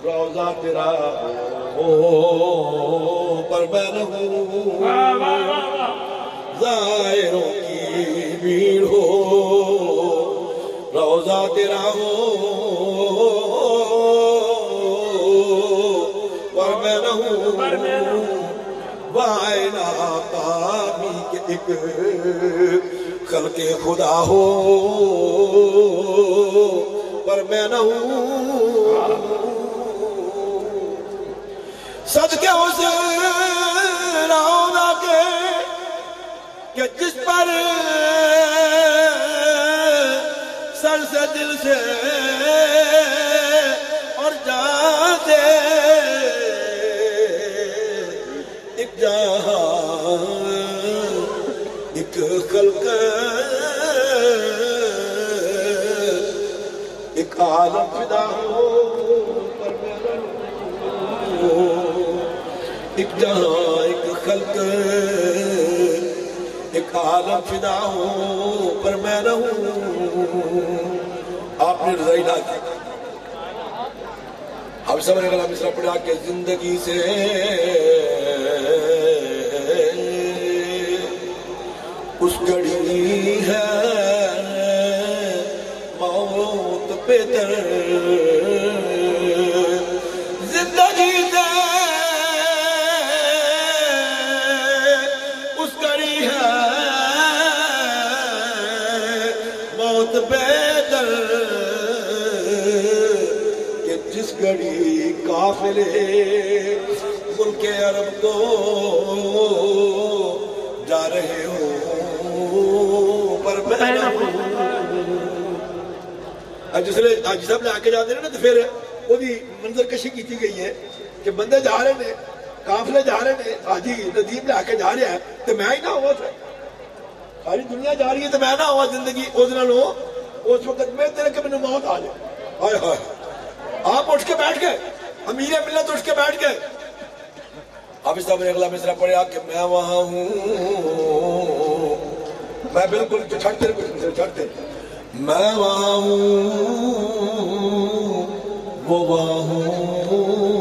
روزہ تیرا ہو، پر میں نہ ہوں زائروں کی بھیڑ ہو۔ روزہ تیرا ہو۔ پر میں نہ ہوں وائنا پامی کے ایک خلق خدا ہو۔ پر میں نہ ہوں۔ صدقے روضہ کے کہ جس پر سر سے دل سے عالم فدا ہو پر میں رہوں۔ آپ نے رضائی ڈال کی۔ اب سب نے کہا مصرہ پڑھا کہ زندگی سے۔ اس گھڑی ہے موت پہ در بیدر کہ جس گھڑی قافلے ملک عرب کو جا رہے ہو پر پیدا ہو۔ جس نے حاجی صاحب نے آ کے جاتے ہیں نا تو پھر وہ بھی منظر کشی کی گئی ہے کہ بندے جا رہے ہیں کافلے جا رہے ہیں آجی ندیب لے آکے جا رہے ہیں تو میں ہی نہ ہوا تھا۔ ساری دنیا جا رہی ہے تو میں نہ ہوا زندگی اوزنا اس اس وقت میں تیرے کہ مجھے موت آ جائے۔ ہائے ہائے۔ آپ اٹھ کے بیٹھ گئے۔ امیر ملت اٹھ کے بیٹھ گئے۔ حافظ صاحب نے اگلا مصرع پڑھا کہ میں وہاں ہوں۔ میں بالکل چھٹتے چھٹتے میں وہاں ہوں۔ وہ وہاں ہوں۔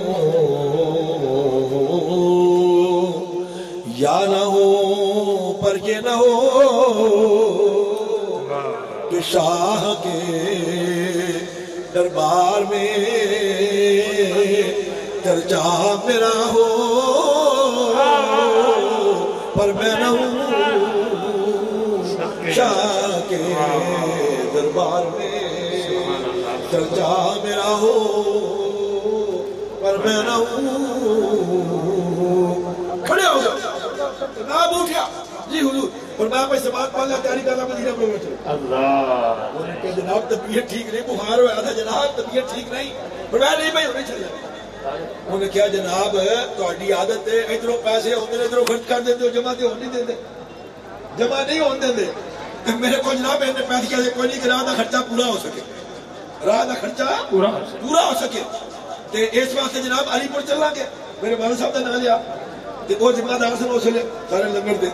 یا نہ ہو، پر یہ نہ ہو۔ شاہ کے دربار میں چرچا میرا ہو، پر میں نہ ہوں شاہ کے دربار میں چرچا میرا ہو، پر میں نہ ہوں کھڑے ہو جاؤ۔ جناب اٹھیا۔ جی حضور۔ اور میں آپ سماعت پالنا تیاری کرنا مدینہ میں بیٹھے اللہ۔ انہوں نے جناب طبیعت ٹھیک نہیں بخار ہوا تھا جناب طبیعت ٹھیک نہیں۔ پر میں نہیں بھائی ہونے چلے انہوں نے کہا جناب تہاڈی عادت ہے ادھروں پیسے ہوندے نے ادھروں خرچ کر دیندے ہو جمع تے ہون نہیں دیندے جمع نہیں ہون دیندے میرے کو جناب نے پیسے کہے کوئی نہیں کہ راہ دا خرچہ پورا ہو سکے۔ راہ دا خرچہ پورا پورا ہو سکے۔ تے اس واسطے جناب علی پور چلا گے۔ میرے والد صاحب دا نام لیا۔ تے وہ ذمہ دار سن اس لیے سارے لنگر دے۔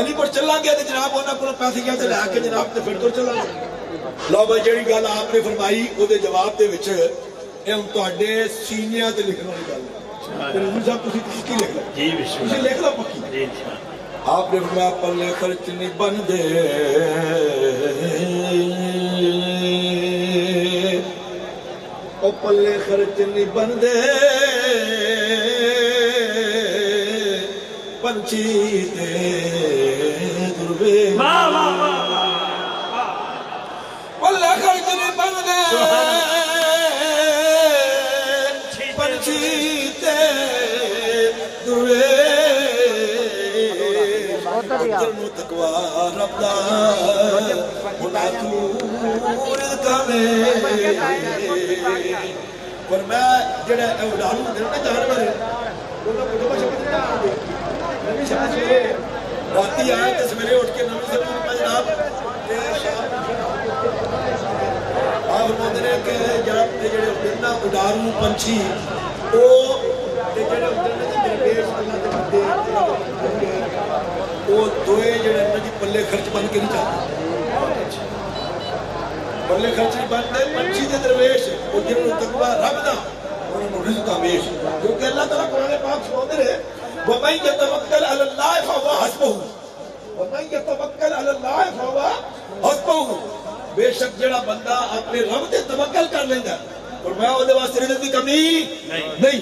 علی پور چلا گیا تے جناب انہاں کولوں پیسے کیا تے لے کے جناب تے پھر تو چلا گیا۔ لو بھائی جیڑی گل آپ نے فرمائی او دے جواب دے وچ اے ہن تواڈے سینیاں تے لکھن والی گل۔ ہے رضی صاحب تسی پکی لکھ لو؟ جی بسم تسی لکھ لو پکی۔ جی آپ نے فرمایا پلے خرچ نہیں بن دے او پلے خرچ نہیں بن دے پنچی تے دروے پلے خرچ نہیں بن دے۔ پنچی تے دروے جنو تقوی رب دا۔ پر میں۔ اے اڈالو دل میں تو مجھے سمجھ نہیں آتے نبی راتی آئے تے سویرے اٹھ کے نبی سمجھ میں جناب آپ فرماتے نے کہ جڑا تے جڑے ہوندے نا پنچھی او جڑے ہوندے نے تے درویش دے وہ دوئے جڑے انہاں دی جی پلے خرچ بن کے نہیں جاتے۔ پلے خرچ نہیں بنتے، پنچھی دے درویش، وہ جنہوں نے رب دا، انہوں نے رزق آمیش کیونکہ وَمَنْ يَتَوَكَّلْ عَلَى اللَّهِ فَهُوَ حَسْبُهُ. وَمَنْ يَتَوَكَّلْ عَلَى اللَّهِ فَهُوَ حَسْبُهُ. بے شک جڑا بندہ اپنے رب تے توکل کر لیندا ہے اور میں اودے واسطے رزق دی کمی؟ نہیں۔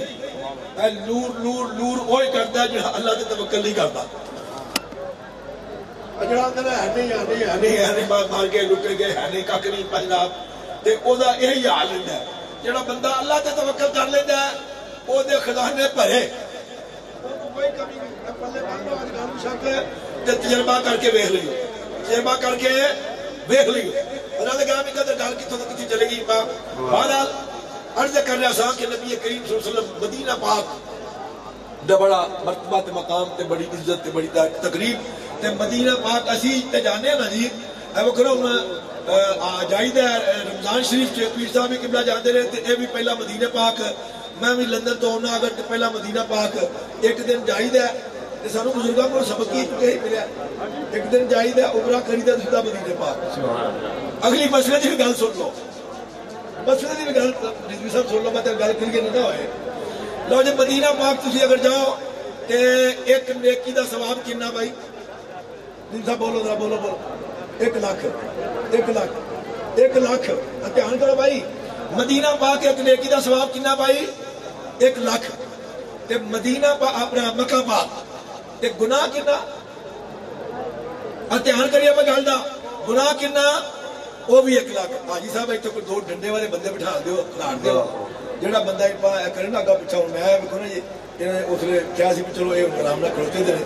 اے نور نور نور اوہی کردا ہے جڑا اللہ تے توکل نہیں کردا۔ جڑا کہنا ہے نہیں ہے نہیں ہے نہیں ہے نہیں۔ مار مار کے لٹے گئے ہے نہیں کک نہیں پہلا۔ تے او دا یہی حال ہوندا ہے جڑا بندہ اللہ تے توکل کر لیندا ہے او دے خزانے بھرے کوئی کمی نہیں پلے بندو اج گل شک تے تجربہ کر کے ویکھ لئیو تجربہ کر کے ویکھ لئیو اللہ دے گرامی قدر گل کتھوں تک کتھی چلے گی ماں بہرحال عرض کر رہا سا کہ نبی کریم صلی اللہ علیہ وسلم مدینہ پاک دا بڑا مرتبہ تے مقام تے بڑی عزت تے بڑی تقریب تے مدینہ پاک اسی تے جانے نا جی اے وہ کرو جائید ہے رمضان شریف چ پیر صاحب قبلہ جاندے رہے میں بھی لندن تو ہونا اگر پہلا مدینہ پاک ایک دن جائید ہے تے سانو بزرگاں کو سبق کی کہ ملیا ایک دن جائید ہے عمرہ کریدا سیدھا مدینہ پاک اگلی مسئلے دی گل سن لو مسئلے دی گل رضوی صاحب سن لو میں تے گل کریے نہ ہوئے لو جی مدینہ پاک تسی اگر جاؤ تے ایک نیکی دا ثواب کنا بھائی دن صاحب بولو ذرا بولو بولو ایک لاکھ ایک لاکھ ایک لاکھ دھیان کرو بھائی مدینہ پاک ایک نیکی دا ثواب کنا بھائی ایک لاکھ تے مدینہ پا اپنا مکہ پاک تے گناہ کنا دھیان کریے میں گل دا گناہ کنا وہ بھی ایک لاکھ حاجی صاحب اتنے کوئی دو ڈنڈے والے بندے بٹھا دیو کھلار دیو جڑا بندہ کرے نا اگا پچھا ہوں میں ویکھو نا جی اس لیے کیا سی چلو یہ آرام نہ کھڑوتے دے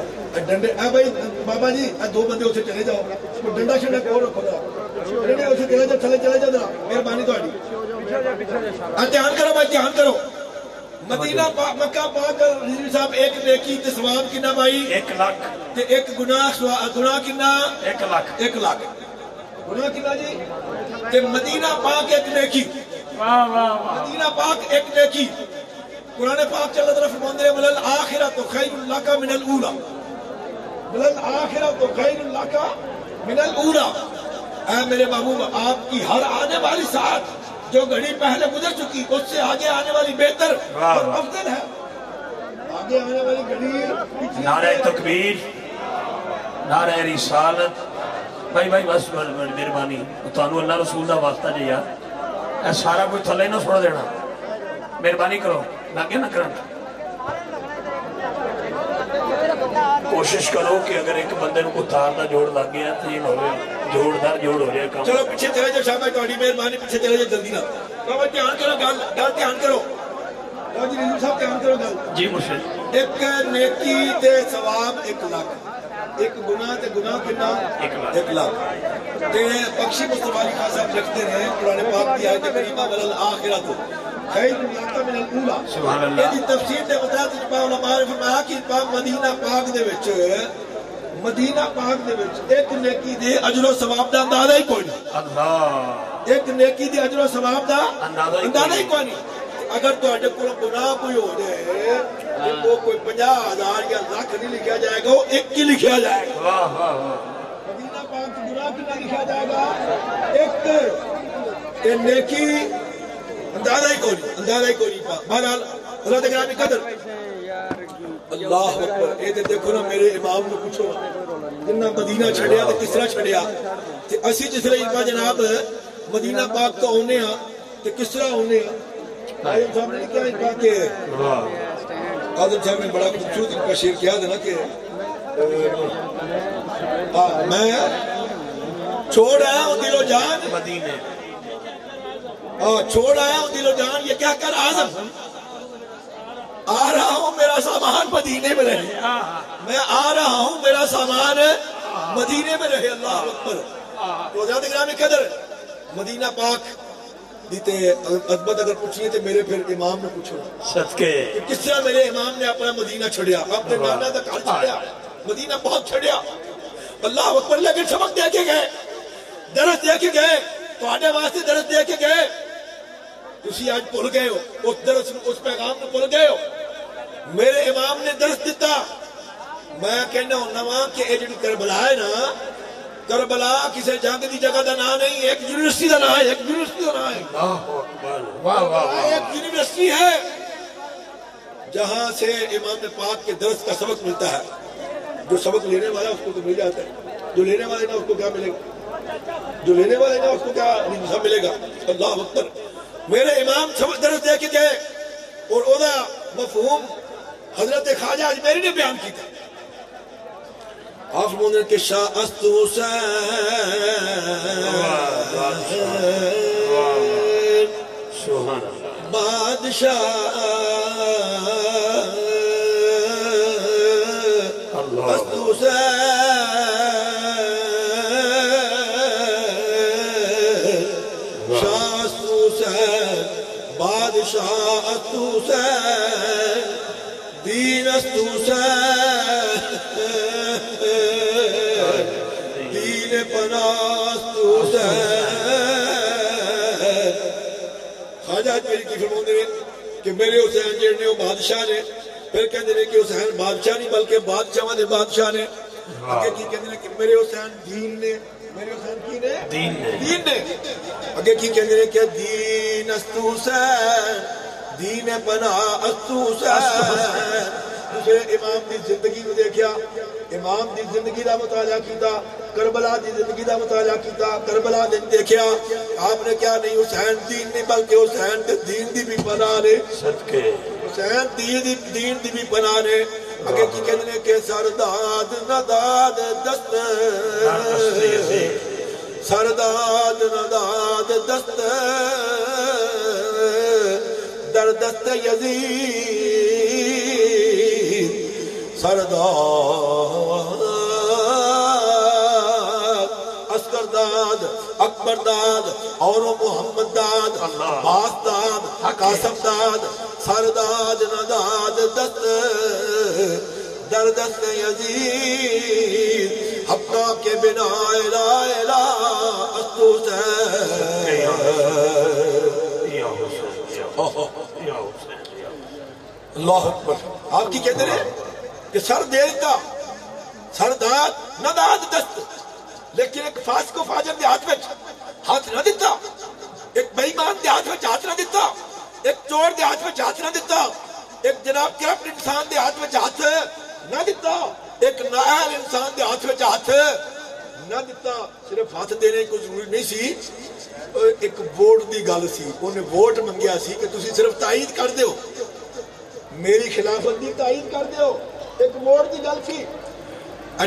ڈنڈے اے بھائی بابا جی اے دو بندے اتنے چلے جاؤ کوئی ڈنڈا شنڈا کو رکھو ذرا ڈنڈے اتنے چلے جاؤ تھلے چلے جاؤ ذرا مہربانی تہاڈی دھیان کرو بھائی دھیان کرو مدینہ مکہ پاک رضوی صاحب ایک نیکی تے ثواب کنا بھائی؟ ایک لاکھ۔ تے ایک گناہ سوا- گناہ کنا؟ ایک لاکھ۔ ایک لاکھ۔ گناہ کنا جی؟ تے مدینہ پاک ایک نیکی۔ واہ واہ واہ۔ مدینہ پاک ایک نیکی۔ قرآن پاک چل طرف فرماندے ملل آخرت خیر اللہ کا من الاولا ملل آخرت خیر اللہ کا من الاولا اے میرے محبوب آپ کی ہر آنے والی ساتھ جو گھڑی پہلے گزر چکی اس سے آگے آنے والی بہتر اور۔ افضل ہے۔ آگے آنے والی گھڑی نعرہ تکبیر نعرہ رسالت۔ بھائی بھائی بس مہربانی۔ تانوں اللہ رسول دا واسطہ جی یار اے سارا کوئی تھلے نہ چھوڑ دینا۔ مہربانی کرو لگے نہ کرن۔ کوشش کرو کہ اگر ایک بندے کوئی تار دا جوڑ لگ گیا تو یہ نہ ہوئے۔ جوڑ دار جوڑ ہو جائے کام چلو پیچھے چلے جاؤ شاہ تہاڈی مہربانی پیچھے چلے جاؤ جلدی نہ بابا دھیان کرو گل گل دھیان کرو لو جی رضو صاحب دھیان کرو گل جی مرشد ایک نیکی تے ثواب ایک لاکھ ایک گناہ تے گناہ کنا ایک لاکھ۔ ایک لاکھ تے بخشی مصطفیٰ علی خان صاحب لکھتے ہیں قرآن پاک کی آیت کریمہ ولل آخرت خیر من الاولا سبحان اللہ۔ یہ تفسیر دے مطابق علماء نے فرمایا کہ پاک مدینہ پاک دے وچ مدینہ پاک دے وچ ایک نیکی دے اجر و ثواب دا اندازہ ہی کوئی نہیں۔ اللہ۔ ایک نیکی دے اجر و ثواب دا اندازہ ہی کوئی نہیں۔ اگر تہاڈے کول گناہ کوئی ہو جائے وہ کوئی 50000 یا لاکھ نہیں لکھیا جائے گا وہ ایک ہی لکھیا جائے گا۔ واہ واہ واہ۔ مدینہ پاک گناہ کتنا لکھا جائے گا؟ ایک۔ نیکی اندازہ ہی کوئی اندازہ ہی کوئی بہرحال اللہ تعالیٰ قدر۔ اللہ اکبر. اے تے دیکھو نا میرے امام کو پوچھو. جنہ مدینہ چھڑیا تے کس طرح چھڑیا تے اسی جس طرح ایک جناب مدینہ پاک تو ہونے ہاں تے کس طرح ہونے ہاں؟ آئیم صاحب نے کیا کہا کہ واہ قادر صاحب نے بڑا خوبصورت ان کا شعر کیا تھا نا کہ میں چھوڑ آیا ہوں دل و جان۔ مدینے۔ چھوڑ آیا ہوں دل و جان یہ کیا کر آزم؟ آ رہا ہوں میرا سامان مدینے میں رہے۔ میں آ رہا ہوں میرا سامان مدینے میں رہے اللہ اکبر۔ تو زیادہ گرامی قدر مدینہ پاک دیتے عظمت اگر پوچھیے تو میرے پھر امام نے پوچھو۔ صدقے۔ کہ کس طرح میرے امام نے اپنا مدینہ چھڑیا؟ اپنے نانا تک گھر چھڑیا مدینہ بہت چھڑیا۔ اللہ اکبر لیکن سبق دے کے گئے درس دے کے گئے تو آنے واسطے درس دے کے گئے۔ تسی آج بھول گئے ہو اس درس اس پیغام کو بھول گئے ہو۔ میرے امام نے درس دیتا میں کہنا ہوں نواں کہ یہ جڑی کربلا ہے نا کربلا کسی جنگ دی جگہ دا نام نہیں ایک یونیورسٹی دا نام ہے ایک یونیورسٹی دا نام ہے۔ ایک یونیورسٹی ہے جہاں سے امام پاک کے درس کا سبق ملتا ہے۔ جو سبق لینے والا اس کو تو مل جاتا ہے۔ جو لینے والے نا اس کو کیا ملے گا؟ جو لینے والے نا اس کو کیا سب ملے گا؟ اللہ اکبر۔ میرے امام سبق درس دے کے گئے اور او دا مفہوم حضرت خواجہ اجمیری نے بیان کی تھا۔ آپ ہیں کہ شاہ است حسین بادشاہ۔ است حسین شاہ است حسین بادشاہ است حسین کہ میرے حسین جڑے نے وہ بادشاہ نے۔ پھر کہتے ہیں کہ حسین بادشاہ نہیں بلکہ بادشاہ نے بادشاہ نے۔ اگے کی کہتے ہیں کہ میرے حسین دین نے۔ میرے حسین کی نے؟ دین نے۔ دین نے۔ اگے کی کہتے ہیں کہ دین است حسین دین پناہ است حسین دوسرے امام دی زندگی کو دیکھیا امام دی زندگی دا مطالعہ کیتا کربلا دی زندگی دا مطالعہ کیتا کربلا دن دیکھیا۔ آپ نے کیا نہیں حسین دین نہیں بلکہ حسین دین دی بھی پناہ نے۔ صدقے۔ حسین دین دی دین دی بھی پناہ نے۔ اگے کی کہتے ہیں کہ سرداد نداد دست۔ سرداد نداد دست۔ در دست یزید۔ سرداد اسکر داد اکبر داد اور محمد داد باس داد قاسم داد سرداد نداد دست در دست یزید حقا کے بنا الہ الہ یا حسین اللہ۔ اکبر۔ آپ کی کہتے ہیں کہ سر دیتا سر داد نہ داد دست، لیکن ایک فاسق و فاجر دے ہاتھ میں ہاتھ نہ دیتا ایک بےمان دے ہاتھ میں ہاتھ نہ دیتا ایک چور دے ہاتھ میں ہاتھ نہ دیتا ایک جناب کرپٹ انسان دے ہاتھ میں ہاتھ نہ دیتا ایک نااہل انسان دے ہاتھ میں ہاتھ نہ دیتا صرف ہاتھ دینے کو ضروری نہیں سی، ایک ووٹ دی گل سی انہیں ووٹ منگیا سی کہ تسی صرف تائید کر دیو۔ میری خلافت دی تائید کر دیو۔ ایک ووٹ دی گل سی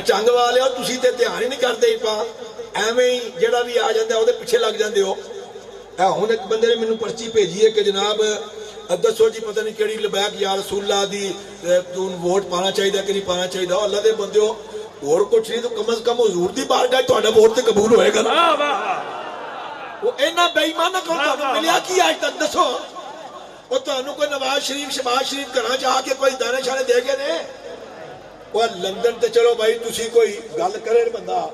چنگ والے ہو تسی تے دھیان ہی نہیں کرتے پا ایویں ہی جڑا بھی آ جاتا ہے وہ پیچھے لگ جاندے ہو ہوں ایک بندے نے مینوں پرچی بھیجی ہے کہ جناب دسو جی پتہ نہیں کیڑی لبیک یا رسول اللہ دی تو ووٹ پانا چاہیے کہ نہیں پانا چاہیے اللہ دے بندے ہو اور کچھ نہیں تو کم از کم حضور دی بارگاہ تہاڈا ووٹ تے قبول ہوئے گا نا وہ اینا بے ایمان نہ کرو تانوں ملیا کی آج تک دسو وہ تانوں کوئی نواز شریف شباز شریف کرنا چاہ کے کوئی دانے شانے دے گئے نے وہ لندن تے چلو بھائی تسی کوئی گل کرے بندہ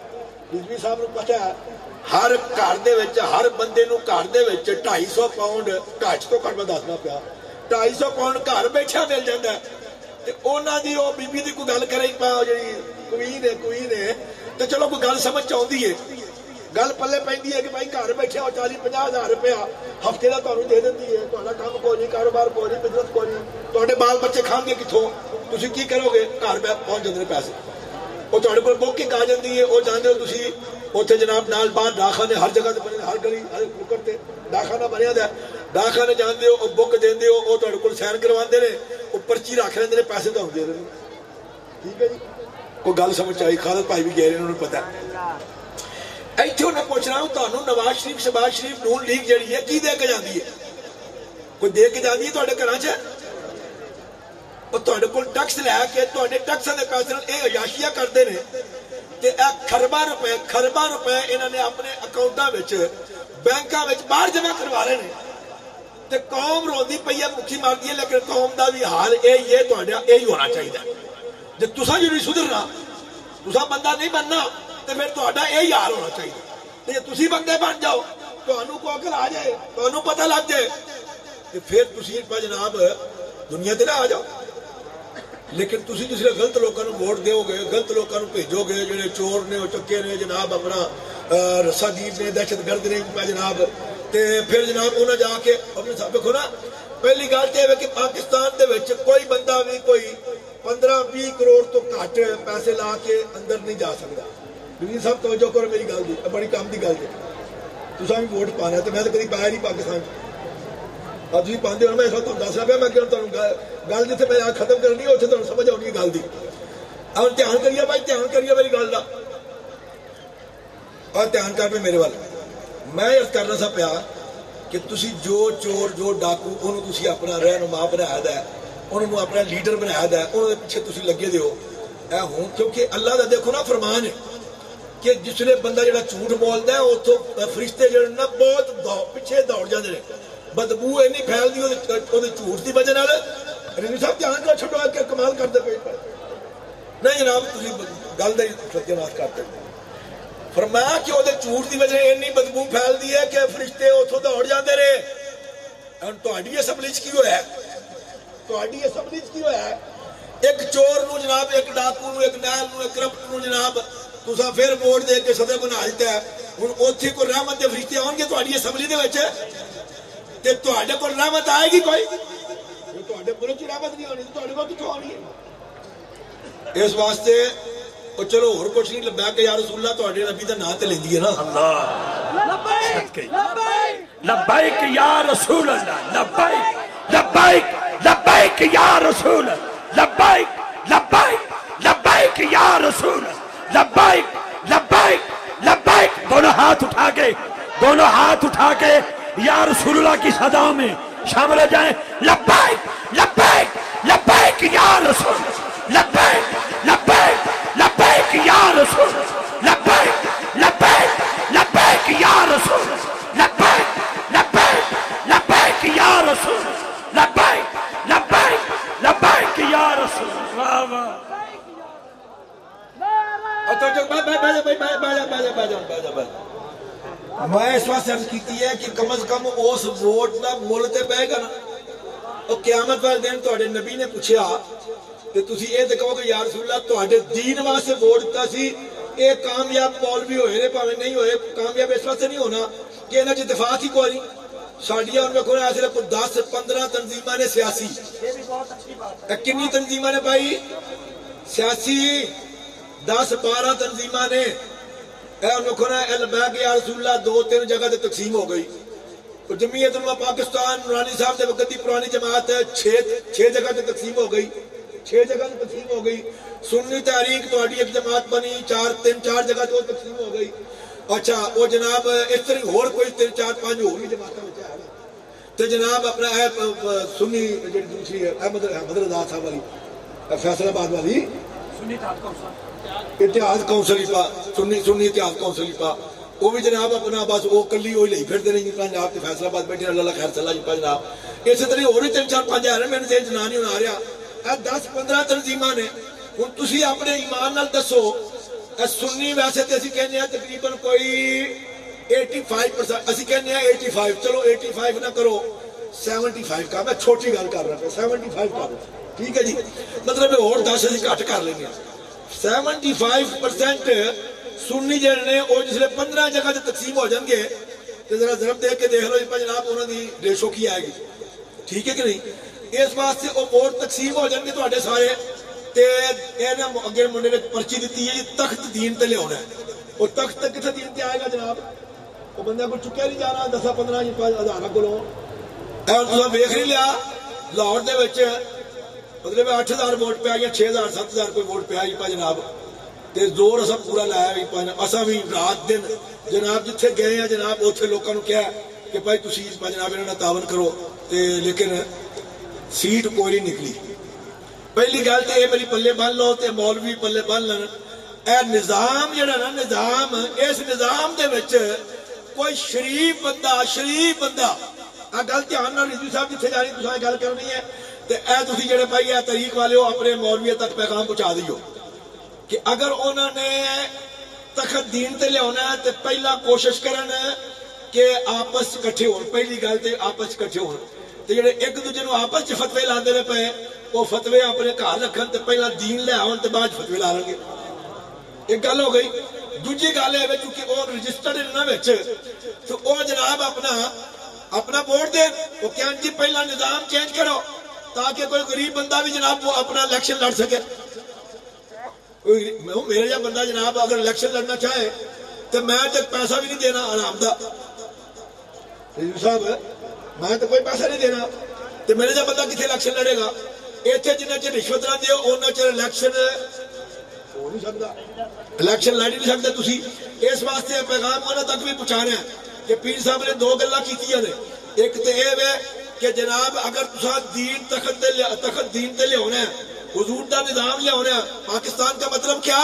بجلی صاحب نو پتہ ہے ہر گھر دے وچ ہر بندے نو گھر دے وچ 250 پاؤنڈ گھٹ تو گھٹ میں دسنا پیا 250 پاؤنڈ گھر بیٹھا مل جاندا ہے تے انہاں دی او بی بی دی کوئی گل کرے پا جڑی کوئین ہے کوئین ہے تے چلو کوئی گل سمجھ چاہندی ہے گل پلے پیندی ہے کہ بھائی گھر بیٹھے ہو 40 50 ہزار روپیہ ہفتے دا تانوں دے دندی ہے تہاڈا کام کوئی نہیں کاروبار کوئی نہیں بزنس کوئی نہیں تہاڈے بال بچے کھان گے کتھوں تسی کی کرو گے گھر پہنچ جاندے پیسے وہ تہاڈے کول بکنگ آ جاندی ہے وہ جاندے ہو تسی اوتھے جناب نال باہر ڈاکخانے ہر جگہ تے بنے ہر گلی ہر ککر تے ڈاکخانہ بنیا دا ڈاکخانے جاندے ہو بک دیندے ہو او تہاڈے کول سائن کرواندے نے او پرچی رکھ لیندے نے پیسے تہاڈے دے دے ٹھیک ہے جی کوئی گل سمجھ آئی خالد بھائی بھی گئے انہوں نے پتہ ایتھے میں پوچھ رہا ہوں تانوں نواز شریف شباز شریف نون لیگ جڑی ہے کی دے کے جاندی ہے کوئی دے کے جاندی وہ تہاڈے کول ٹیکس لے کے تہاڈے ٹیکساں دے پیسے نال اے عیاشیاں کردے نے تے روپے خرباں روپے انہاں نے اپنے اکاؤنٹاں وچ بینکاں باہر جمع کروا رہے نے تے قوم روندی پئی ہے مکھی ماردی ہے لیکن قوم دا وی حال اے یہ تہاڈا اے ہی ہونا چاہیے جے تساں جو نہیں سدھرنا تساں بندہ نہیں بننا تو پھر تہاڈا اے حال ہونا چاہیے تے تسی بندے بن جاؤ تہانوں کو اکل آ جائے تہانوں پتہ لگ جائے تے پھر تسی جناب دنیا تے آ جاؤ ਲੇਕਿਨ ਤੁਸੀਂ ਜਿਸਲੇ ਗਲਤ ਲੋਕਾਂ ਨੂੰ ਵੋਟ ਦਿਓਗੇ, ਗਲਤ ਲੋਕਾਂ ਨੂੰ ਭੇਜੋਗੇ, ਜਿਹੜੇ ਚੋਰ ਨੇ, ਉਹ ਚੱਕੇ ਨੇ, ਜਨਾਬ ਆਪਣਾ ਰਸਾਦੀਪ ਨੇ ਦਹਿਸ਼ਤਗਰਦ ਨੇ ਜਨਾਬ। ਤੇ ਫਿਰ ਜਨਾਬ ਉਹਨਾਂ ਜਾ ਕੇ ਆਪਣੇ ਸਾਹਬ ਵੇਖੋ ਨਾ, ਪਹਿਲੀ ਗੱਲ ਤੇ ਇਹ ਹੈ ਕਿ ਪਾਕਿਸਤਾਨ ਦੇ ਵਿੱਚ ਕੋਈ ਬੰਦਾ ਵੀ ਕੋਈ 15 20 ਕਰੋੜ ਤੋਂ ਘੱਟ ਪੈਸੇ ਲਾ ਕੇ ਅੰਦਰ ਨਹੀਂ ਜਾ ਸਕਦਾ। ਵੀ ਸਭ ਤਵੱਜੋ ਕਰੋ ਮੇਰੀ ਗੱਲ ਦੀ, ਬੜੀ ਕੰਮ ਦੀ ਗੱਲ ਹੈ ਤੁਸੀਂ ਵੀ ਵੋਟ ਪਾਣਾ ਤੇ ਮੈਂ ਤਾਂ ਕਦੀ ਪਾਇਆ ਨਹੀਂ ਪਾਕਿਸਤਾਨ 'ਚ। ਅੱਜ ਵੀ ਪਾਉਂਦੇ ਹੋ ਮੈਂ ਇਸ ਵਾਰ ਤੁਹਾਨੂੰ ਦੱਸ ਰਿਹਾ ਮੈਂ ਕਿਹਾ ਤੁਹਾਨੂੰ ਗੱਲ ਜਿੱਥੇ ਮੈਂ ਖਤਮ ਕਰਨੀ ਉੱਥੇ ਤੁਹਾਨੂੰ ਸਮਝ ਆਉਣੀ ਹੈ ਗੱਲ ਦੀ ਔਰ ਧਿਆਨ ਕਰੀਏ ਭਾਈ ਧਿਆਨ ਕਰੀਏ ਮੇਰੀ ਗੱਲ ਦਾ ਔਰ ਧਿਆਨ ਕਰ ਮੇਰੇ ਵੱਲ ਮੈਂ ਇਸ ਕਰਨਾ ਸਾ ਪਿਆ ਕਿ ਤੁਸੀਂ ਜੋ ਚੋਰ ਜੋ ਡਾਕੂ ਉਹਨੂੰ ਤੁਸੀਂ ਆਪਣਾ ਰਹਿਨੁਮਾ ਬਣਾਇਆ ਦਾ ਉਹਨਾਂ ਨੂੰ ਆਪਣਾ ਲੀਡਰ ਬਣਾਇਆ ਦਾ ਉਹਨਾਂ ਦੇ بدبو اینی پھیل دی وہ جھوٹ دی وجہ نال رینی صاحب دھیان کا چھڈو کہ کمال کر دے پے۔ نہیں جناب، تسی گل دے ستیہ ناش کرتے فرمایا کہ وہ جھوٹ دی وجہ اینی بدبو پھیل دی ہے کہ فرشتے اوتھوں دوڑ جاندے رہے۔ ہن تہاڈی اسمبلی وچ کی ہویا ہے؟ تہاڈی اسمبلی وچ کی ہویا ایک چور نو جناب، ایک ڈاکو نو ایک نیل نو ایک کرپٹ نو جناب تسا پھر ووٹ دے کے سدے بنا دیتا ہے۔ ہن اوتھے کو رحمت دے فرشتے آون گے تہاڈی اسمبلی دے وچ؟ تے تو آڈے کو رحمت آئے گی کوئی تو آڈے کو کی رحمت نہیں ہونی تو آڈے کو کتھوں ہونی ہے اس واسطے اور چلو اور کچھ نہیں لبا کہ یا رسول اللہ تو آڈے نبی دا نام تے لیندی ہے نا اللہ لبیک لبیک لبیک یا رسول اللہ لبیک لبیک لبیک یا رسول اللہ لبیک لبیک لبیک یا رسول اللہ لبیک لبیک لبیک دونوں ہاتھ اٹھا کے دونوں ہاتھ اٹھا کے یا رسول اللہ کی صدا میں شامل ہو جائیں لبیک لبیک لبیک یا رسول لبیک لبیک لبیک یا رسول لبیک لبیک لبیک یا رسول بجا بجا بجا بجا بجا بجا بجا بجا میں اس وقت سرز کیتی ہے کہ کم از کم اس ووٹ دا مولتے تے گا نا۔ اور قیامت پر دین تو اڈے نبی نے پوچھا کہ تسی اے دکھو کہ یا رسول اللہ تو اڈے دین وہاں سے ووٹ دتا سی؟ اے کامیاب پول بھی ہوئے رہے پاویں نہیں ہوئے، کامیاب اس وقت سے نہیں ہونا کہ اینا جی دفاع تھی کوئی نہیں۔ ساڑھیا ان میں کوئی آسلہ کو دس، پندرہ تنظیمہ نے سیاسی۔ کنی تنظیمہ نے بھائی سیاسی دس، بارہ تنظیمہ نے۔ اے لوگوں نے ال بیگ یا رسول اللہ، دو تین جگہ تے تقسیم ہو گئی۔ تو جمعیت علماء پاکستان، نورانی صاحب سے وقتی پرانی جماعت ہے، چھے جگہ تے تقسیم ہو گئی۔ چھے جگہ تے تقسیم ہو گئی۔ سنی تحریک تو تہاڈی ایک جماعت بنی، چار تین چار جگہ تے تقسیم ہو گئی۔ اچھا وہ جناب، اس طرح ہور کوئی تین چار پانچ ہو گئی جماعت ہے۔ تو جناب، اپنا ہے سنی جڑی دوسری ہے، احمد احمد رضا صاحب والی، فیصل آباد والی۔ سنی تحریک اتحاد کونسل پا سنی سنی اتحاد کونسل پا وہ بھی جناب اپنا بس وہ کلی ہوئی لئی پھر پھرتے نہیں جناب تے فیصلہ بات بیٹھے اللہ خیر صلی صلاح جی جناب اسی طرح ہو اور تین چار پانچ آرہے میں نے سے جنا نہیں ہونا رہا اے دس پندرہ تنظیمہ نے ان تسی اپنے ایمان نال دس ہو اے سنی ویسے تے اسی کہنے ہیں تقریباً کوئی ایٹی فائیو پرسینٹ اسی کہنے ہیں ایٹی فائیو چلو ایٹی فائیو نہ کرو سیونٹی فائیو کا میں چھوٹی گھر کر رہا تھا سیونٹی فائیو کا ٹھیک ہے جی مطلب اور دس ہزی کٹ کر لیں گے 75% ਸੁੰਨੀ ਜਿਹੜੇ ਨੇ, ਉਹ ਜਿਸਲੇ 15 ਜਗ੍ਹਾ ਤੇ ਤਕਸੀਮ ਹੋ ਜਾਣਗੇ, ਤੇ ਜ਼ਰਾ ਜ਼ਰਬ ਦੇਖ ਕੇ ਦੇਖ ਲਓ ਜੀ ਜਨਾਬ ਉਹਨਾਂ ਦੀ ਰੇਸ਼ੋ ਕੀ ਆਏਗੀ। ਠੀਕ ਹੈ ਕਿ ਨਹੀਂ? ਇਸ ਵਾਸਤੇ ਉਹ ਵੋਟ ਤਕਸੀਮ ਹੋ ਜਾਣਗੇ ਤੁਹਾਡੇ ਸਾਰੇ, ਤੇ ਇਹਨਾਂ ਅੱਗੇ ਮੁੰਡੇ ਨੇ ਪਰਚੀ ਦਿੱਤੀ ਹੈ ਜੀ, ਤਖਤ ਦੀਨ ਤੇ ਲਿਆਉਣਾ ਉਹ ਤਖਤ ਕਿੱਥੇ ਦੀਨ ਤੇ ਆਏਗਾ ਜਨਾਬ? ਉਹ ਬੰਦਾ ਕੋਈ ਚੁੱਕਿਆ ਨਹੀਂ ਜਾਣਾ 10 15 ਹਜ਼ਾਰਾਂ ਕੋਲੋਂ। ਇਹ ਤੁਸੀਂ ਵੇਖ ਨਹੀਂ ਲਿਆ, ਲਾਹੌਰ ਦੇ ਵਿੱਚ مطلب میں اٹھ ہزار ووٹ پہ آئی، چھ ہزار، سات ہزار کوئی ووٹ پہ آئی پا جناب۔ تے زور اسا پورا لایا بھی پا اسا بھی رات دن جناب جتھے گئے ہیں جناب، اوتھے لوکاں نو کہا کہ بھائی تسی اس پا جناب انہاں تعاون کرو۔ تے لیکن سیٹ کوئی نہیں نکلی۔ پہلی گل تے اے میری پلے بن لو تے مولوی پلے بن لن۔ اے نظام جڑا نا، نظام، اس نظام دے وچ کوئی شریف بندہ شریف بندہ۔ گل دھیان نال رضوی صاحب جتھے جا رہی، تساں گل کرنی ہے۔ تے اے تسی جڑے بھائی اے طریق والے ہو، اپنے مولوی تک پیغام پہنچا دیو کہ اگر انہوں نے تخت دین تے لیاونا ہے، تے پہلا کوشش کرن کہ آپس کٹھے ہون، پہلی گل تے آپس کٹھے ہون۔ تے جڑے ایک دوجے نو آپس چ فتوی لاندے نے پئے او فتوی اپنے گھر رکھن تے پہلا دین لے آون تے بعد فتوی لا ایک گل ہو گئی۔ دوجی گل ہے کیونکہ او رجسٹرڈ نہ وچ، تو او جناب اپنا اپنا ووٹ دے او کہن جی پہلا نظام چینج کرو۔ تاکہ کوئی غریب بندہ بھی جناب وہ اپنا الیکشن لڑ سکے۔ میرے جا بندہ جناب اگر الیکشن لڑنا چاہے، تو میں تک پیسہ بھی نہیں دینا آرام دا صاحب، میں تو کوئی پیسہ نہیں دینا۔ تو میرے جا بندہ کتنے الیکشن لڑے گا؟ اتنے جنہیں چر رشوت نہ دیو اُنہ چر الیکشن ہو الیکشن لڑ نہیں سکتے تھی اس واسطے پیغام انہوں تک بھی پہنچا رہے ہیں کہ پیر صاحب نے دو گلا کی ایک تو یہ کہ جناب اگر تسا دین تخت دین تے لے ہونے ہیں حضور دا نظام لے ہونے ہیں پاکستان کا مطلب کیا؟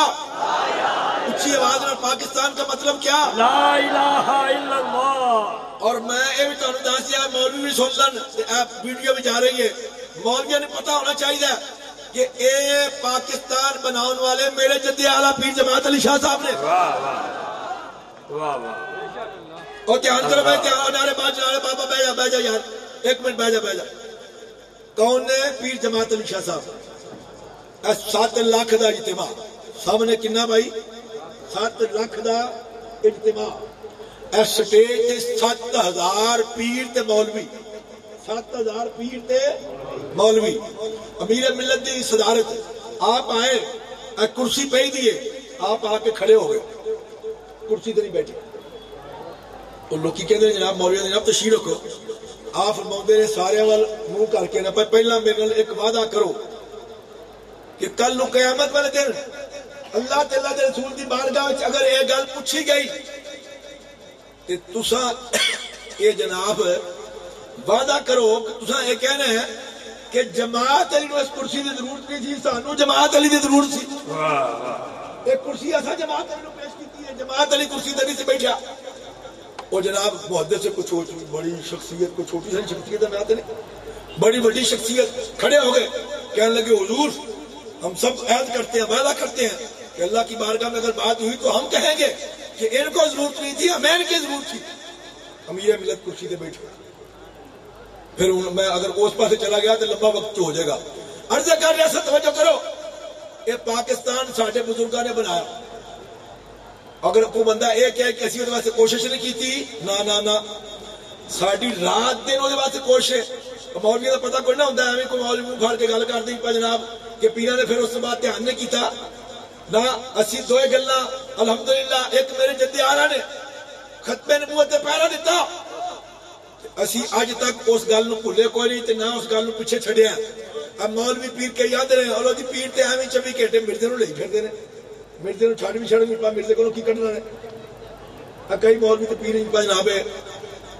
اچھی آواز میں پاکستان کا مطلب کیا؟ لا الہ الا اللہ۔ اور میں اے بھی تانو داسی آئے مولوی بھی سن لن اے ویڈیو بھی جا رہی ہے مولوی نے پتا ہونا چاہید ہے کہ اے پاکستان بناون والے میرے جدی اعلی پیر جماعت علی شاہ صاحب نے۔ واہ واہ واہ واہ اور دھیان کرو بھائی دھیان نعرے باد نعرے بابا بیٹھ جا یار۔ ایک منٹ بیجا بیجا کون نے پیر جماعت علی شاہ صاحب۔ سات لاکھ دا اجتماع۔ سب نے کنا بھائی؟ سات لاکھ دا اجتماع۔ اے سٹیج تے سات ہزار پیر تے مولوی۔ سات ہزار پیر تے مولوی۔ امیر ملت دی صدارت۔ آپ آئے، اے کرسی پہی دیئے آپ آ کے کھڑے ہو گئے۔ کرسی دنی بیٹھے۔ تو لوکی کہتے ہیں جناب، مولوی جناب تشہیر رکھو۔ آپ فرماؤں نے سارے وال منہ کر کے نہ پہلا میرے نال ایک وعدہ کرو کہ کل نو قیامت والے دن اللہ تعالیٰ دے رسول دی بارگاہ وچ اگر یہ گل پوچھی گئی تے تساں یہ جناب وعدہ کرو کہ تساں یہ کہنا ہے کہ جماعت علی نو اس کرسی دی ضرورت نہیں تھی سانو جماعت علی دی ضرورت سی۔ ایک کرسی ایسا جماعت علی نو پیش کیتی ہے جماعت علی کرسی تے سے بیٹھا اور جناب محدد سے کچھ بڑی شخصیت کو چھوٹی ساری شخصیت ہمیں آتے نہیں، بڑی بڑی شخصیت کھڑے ہو گئے، کہنے لگے، حضور، ہم سب عید کرتے ہیں، وعدہ کرتے ہیں کہ اللہ کی بارگاہ میں اگر بات ہوئی تو ہم کہیں گے کہ ان کو ضرورت نہیں تھی ہمیں ان کی ضرورت تھی۔ ہم یہ ملت کرسی پہ بیٹھے پھر میں اگر اس پاس چلا گیا تو لمبا وقت تو ہو جائے گا۔ عرض کر ریاست توجہ کرو۔ یہ پاکستان ساڑھے بزرگاں نے بنایا۔ اگر کوئی بندہ یہ کہے کہ اسی واسطے کوشش نہیں کی تھی نہ نہ نہ ساری رات دن وہ واسطے کوشش مولوی کا پتہ کوئی نہ ہوتا ہے ایویں کوئی مولوی منہ پھاڑ کے گل کر دی پا جناب کہ پیرا نے پھر اس بعد دھیان نہیں کیتا۔ نہ اسی دو گلا الحمدللہ، ایک میرے جدی آرا نے ختمے نبوت پہرا دیتا اسی اج تک اس گل نو بھولے کوئی نہیں تے نہ اس گل نو پیچھے چھڈیا۔ اب مولوی پیر کے یاد رہے اور دی پیر تے ایویں 24 گھنٹے مردے نو لئی پھردے نے مردے نو چھڈ بھی چھڑ نہیں پا مردے کولوں کی کڈنا نے کئی مولوی تے پیر نہیں پا جناب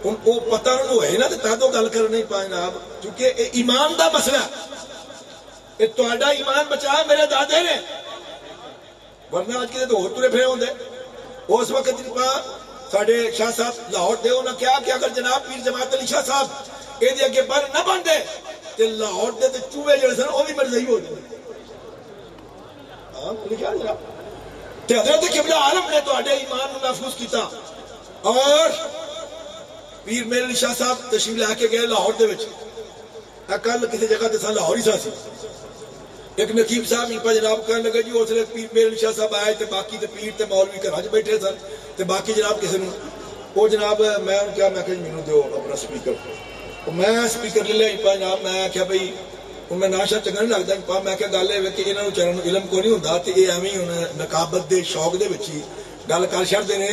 ان کو پتہ نو ہے نا تے تا گل کر نہیں پا جناب کیونکہ ایمان دا مسئلہ اے تہاڈا ایمان بچا میرے دادے نے۔ ورنہ اج کے تو ہور ترے پھرے ہوندے اس وقت نہیں پا ساڑھے شاہ صاحب لاہور دے انہوں نے کیا کہ اگر جناب پیر جماعت علی شاہ صاحب اے اگے بر نہ بن دے تے لاہور دے تے چوہے جڑے سن، او بھی مرزئی ہو جائے۔ ہاں لکھا جناب؟ تے حضرت قبلہ عالم نے تواڈے ایمان محفوظ کیتا۔ اور پیر میرے علی شاہ صاحب تشریف لے کے گئے لاہور دے وچ۔ کل کسی جگہ تے سن لاہور ہی سا سی۔ ایک نقیب صاحب ہی جناب کہنے لگے جی اس لیے پیر میرے علی شاہ صاحب آئے تے باقی تے پیر تے مولوی گھر وچ بیٹھے سن تے باقی جناب کسی نے وہ جناب، میں ان کیا، میں کہ جی مینوں دیو اپنا سپیکر۔ میں سپیکر لے لیا پا جناب میں کیا کہا میں ناشا چنگا نہیں لگتا پا میں کہا گل ہے کہ نوں چرن علم کو نہیں ہوندا تے اے ایویں ہن نقابت دے شوق دے وچ ہی گل کر چھڑدے نے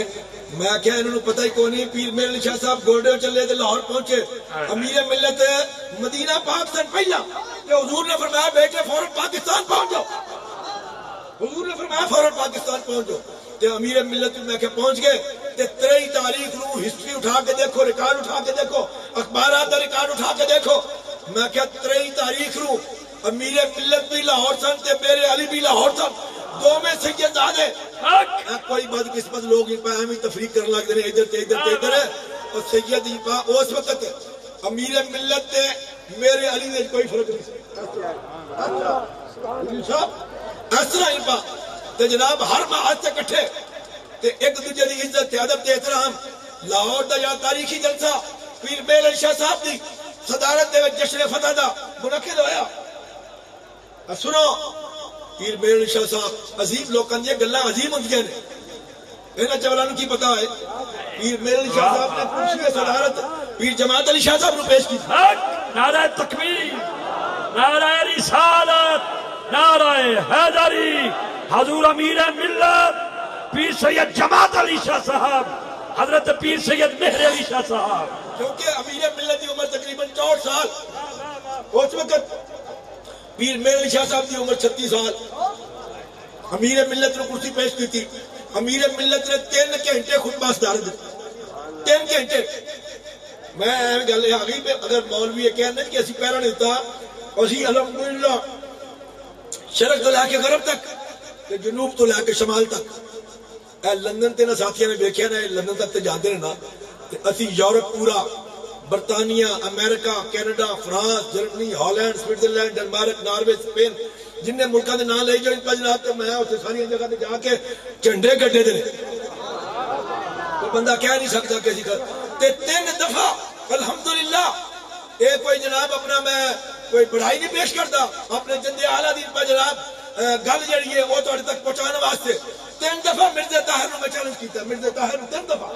میں کہا انہوں پتہ ہی کوئی نہیں پیر میرے شاہ صاحب گولڈے چلے تے لاہور پہنچے امیر ملت مدینہ پاک سن پہلا کہ حضور نے فرمایا بیٹے فوراً پاکستان پہنچ جاؤ حضور نے فرمایا فوراً پاکستان پہنچ جاؤ تے امیر ملت میں کہ پہنچ گئے تے تری تاریخ نو ہسٹری اٹھا کے دیکھو ریکارڈ اٹھا کے دیکھو اخبارات کا ریکارڈ اٹھا کے دیکھو میں کہ تری تاریخ نو امیر ملت بھی لاہور سن تے میرے علی بھی لاہور سن۔ دو میں سید زادے کوئی بد قسمت لوگ ان پہ اہمی تفریق کرنے لگ دے ادھر تے ادھر تے ادھر اور سید ان پہ اس وقت امیر ملت تے میرے علی نے کوئی فرق نہیں۔ اس طرح ان پہ تے جناب ہر محاذ سے کٹھے تے ایک دوجے دی عزت تے ادب تے احترام۔ لاہور دا یا تاریخی جلسہ۔ پیر میل شاہ صاحب دی۔ صدارت دے جشن فتح دا منعقد ہویا۔ سنو، پیر میل شاہ صاحب، عظیم لوکاں دی گلاں عظیم ہوندیاں نے۔ انہاں چولاں کی پتہ ہے پیر میل شاہ صاحب نے کرسی صدارت پیر جماعت علی شاہ صاحب نو پیش کی حق، نعرہ تکبیر نعرہ رسالت، نعرہ حیدری، حضور امیر ملت، پیر سید جماعت علی شاہ صاحب، حضرت پیر سید مہر علی شاہ صاحب۔ کیونکہ امیر ملت کی عمر تقریباً چوٹ سال۔ اس وقت پیر مہر علی شاہ صاحب کی عمر چھتیس سال۔ امیر ملت نے کرسی پیش کی تھی۔ امیر ملت نے تین گھنٹے خود پاس دار دی تین گھنٹے۔ میں اہم گل آ گئی اگر مولوی یہ کہنا کہ اسی پیرا نہیں دیتا، اسی الحمدللہ شرق تو لے کے غرب تک تے جنوب تو لے کے شمال تک۔ اے لندن تے نہ ساتھیاں نے دیکھیا نا لندن تک تے جاندے نے نا۔ تے اسی یورپ پورا، برطانیہ، America, Canada, France, Germany, Holland, Switzerland, Denmark, Norway Spain جن نے ملکاں دے نام لے جو ان پنج جناب تے میں اوتھے ساری جگہ تے جا کے جھنڈے گڈے دے کوئی بندہ کہہ نہیں سکتا کہ کر تے تین دفعہ الحمدللہ، اے کوئی جناب اپنا میں کوئی بڑھائی نہیں پیش کرتا، اپنے جندے اعلیٰ دین پر جناب گل جڑی ہے وہ تہاڈے تک پہنچانے واسطے تین دفعہ مرزا طاہر نو میں چیلنج کیتا مرزا طاہر نو تین دفعہ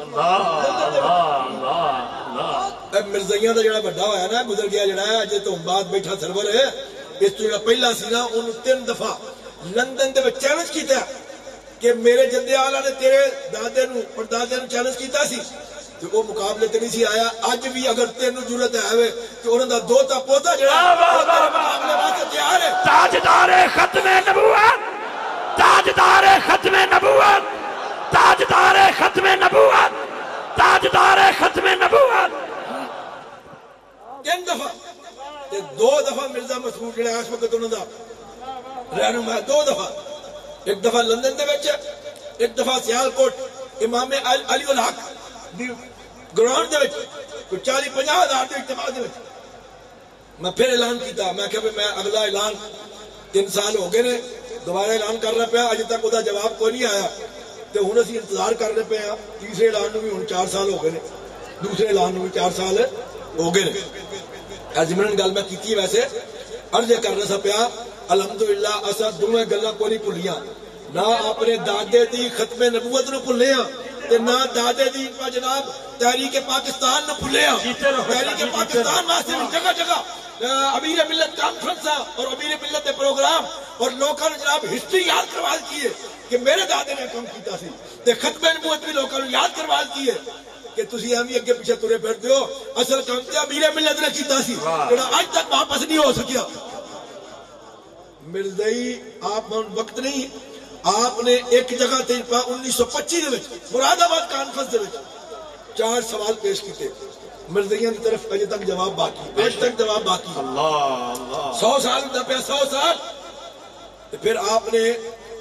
اے مرزائیاں دا جڑا بڑا ہویا نا گزر گیا جڑا ہے اجے تو بعد بیٹھا سرور ہے اس تو جڑا پہلا سی نا اونوں تین دفعہ لندن دے وچ چیلنج کیتا کہ میرے جندے اعلیٰ نے تیرے دادے نو پردادے نو چیلنج کیتا سی تو وہ مقابلے تے نہیں سی آیا اج بھی اگر تینوں ضرورت ہے ہوے کہ انہاں دا دوتا پوتا جڑا مقابلے واسطے تیار ہے تاجدار ختم نبوت تاجدار ختم نبوت تاجدار ختم نبوت تاجدار ختم نبوت تین دفعہ تے دو دفعہ مرزا مسعود جڑا اس وقت انہاں دا رہنما ہے دو دفعہ ایک دفعہ لندن دے وچ ایک دفعہ سیالکوٹ امام علی الحق گراؤنڈ دے وچ، کوئی چالی پنجا ہزار دے اجتماع دے وچ۔ میں پھر اعلان کیتا، میں کہ میں اگلا اعلان تین سال ہو گئے نے، دوبارہ اعلان کرنا پیا اج تک وہ جواب کوئی نہیں آیا۔ تے ہن اسی انتظار کرنے پے ہاں تیسرے اعلان نو بھی ہن چار سال ہو گئے نے۔ دوسرے اعلان نو بھی چار سال ہو گئے نے۔ اجمرن گل میں کیتی ہے ویسے، عرض کرنا سا پیا، الحمدللہ اسا دوویں گلاں کوئی نہیں بھلیاں نہ اپنے دادے دی ختم نبوت نو بھلے ہاں، تے نہ دادے دی پا جناب تحریک پاکستان نو بھلے ہاں۔ جیتے رہو۔ تحریک پاکستان واسطے جگہ جگہ امیر ملت کانفرنس اور امیر ملت دے پروگرام۔ اور لوکاں نو جناب ہسٹری یاد کروا کی ہے کہ میرے دادے نے کم کیتا سی۔ تے ختم نبوت بھی لوکاں نو یاد کروا کی ہے کہ تسی ایویں اگے پیچھے ترے پھردے ہو۔ اصل کام تے امیر ملت نے کیتا سی جڑا اج تک واپس نہیں ہو سکیا۔ مرزائی آپ میں وقت نہیں۔ آپ نے ایک جگہ تے انیس سو پچی دے مراد آباد کانفرنس دے چار سوال پیش کیتے۔ مرزائیاں کی طرف اجے تک جواب باقی اج تک جواب باقی۔ سو سال دا پیا سو سال۔ تے پھر آپ نے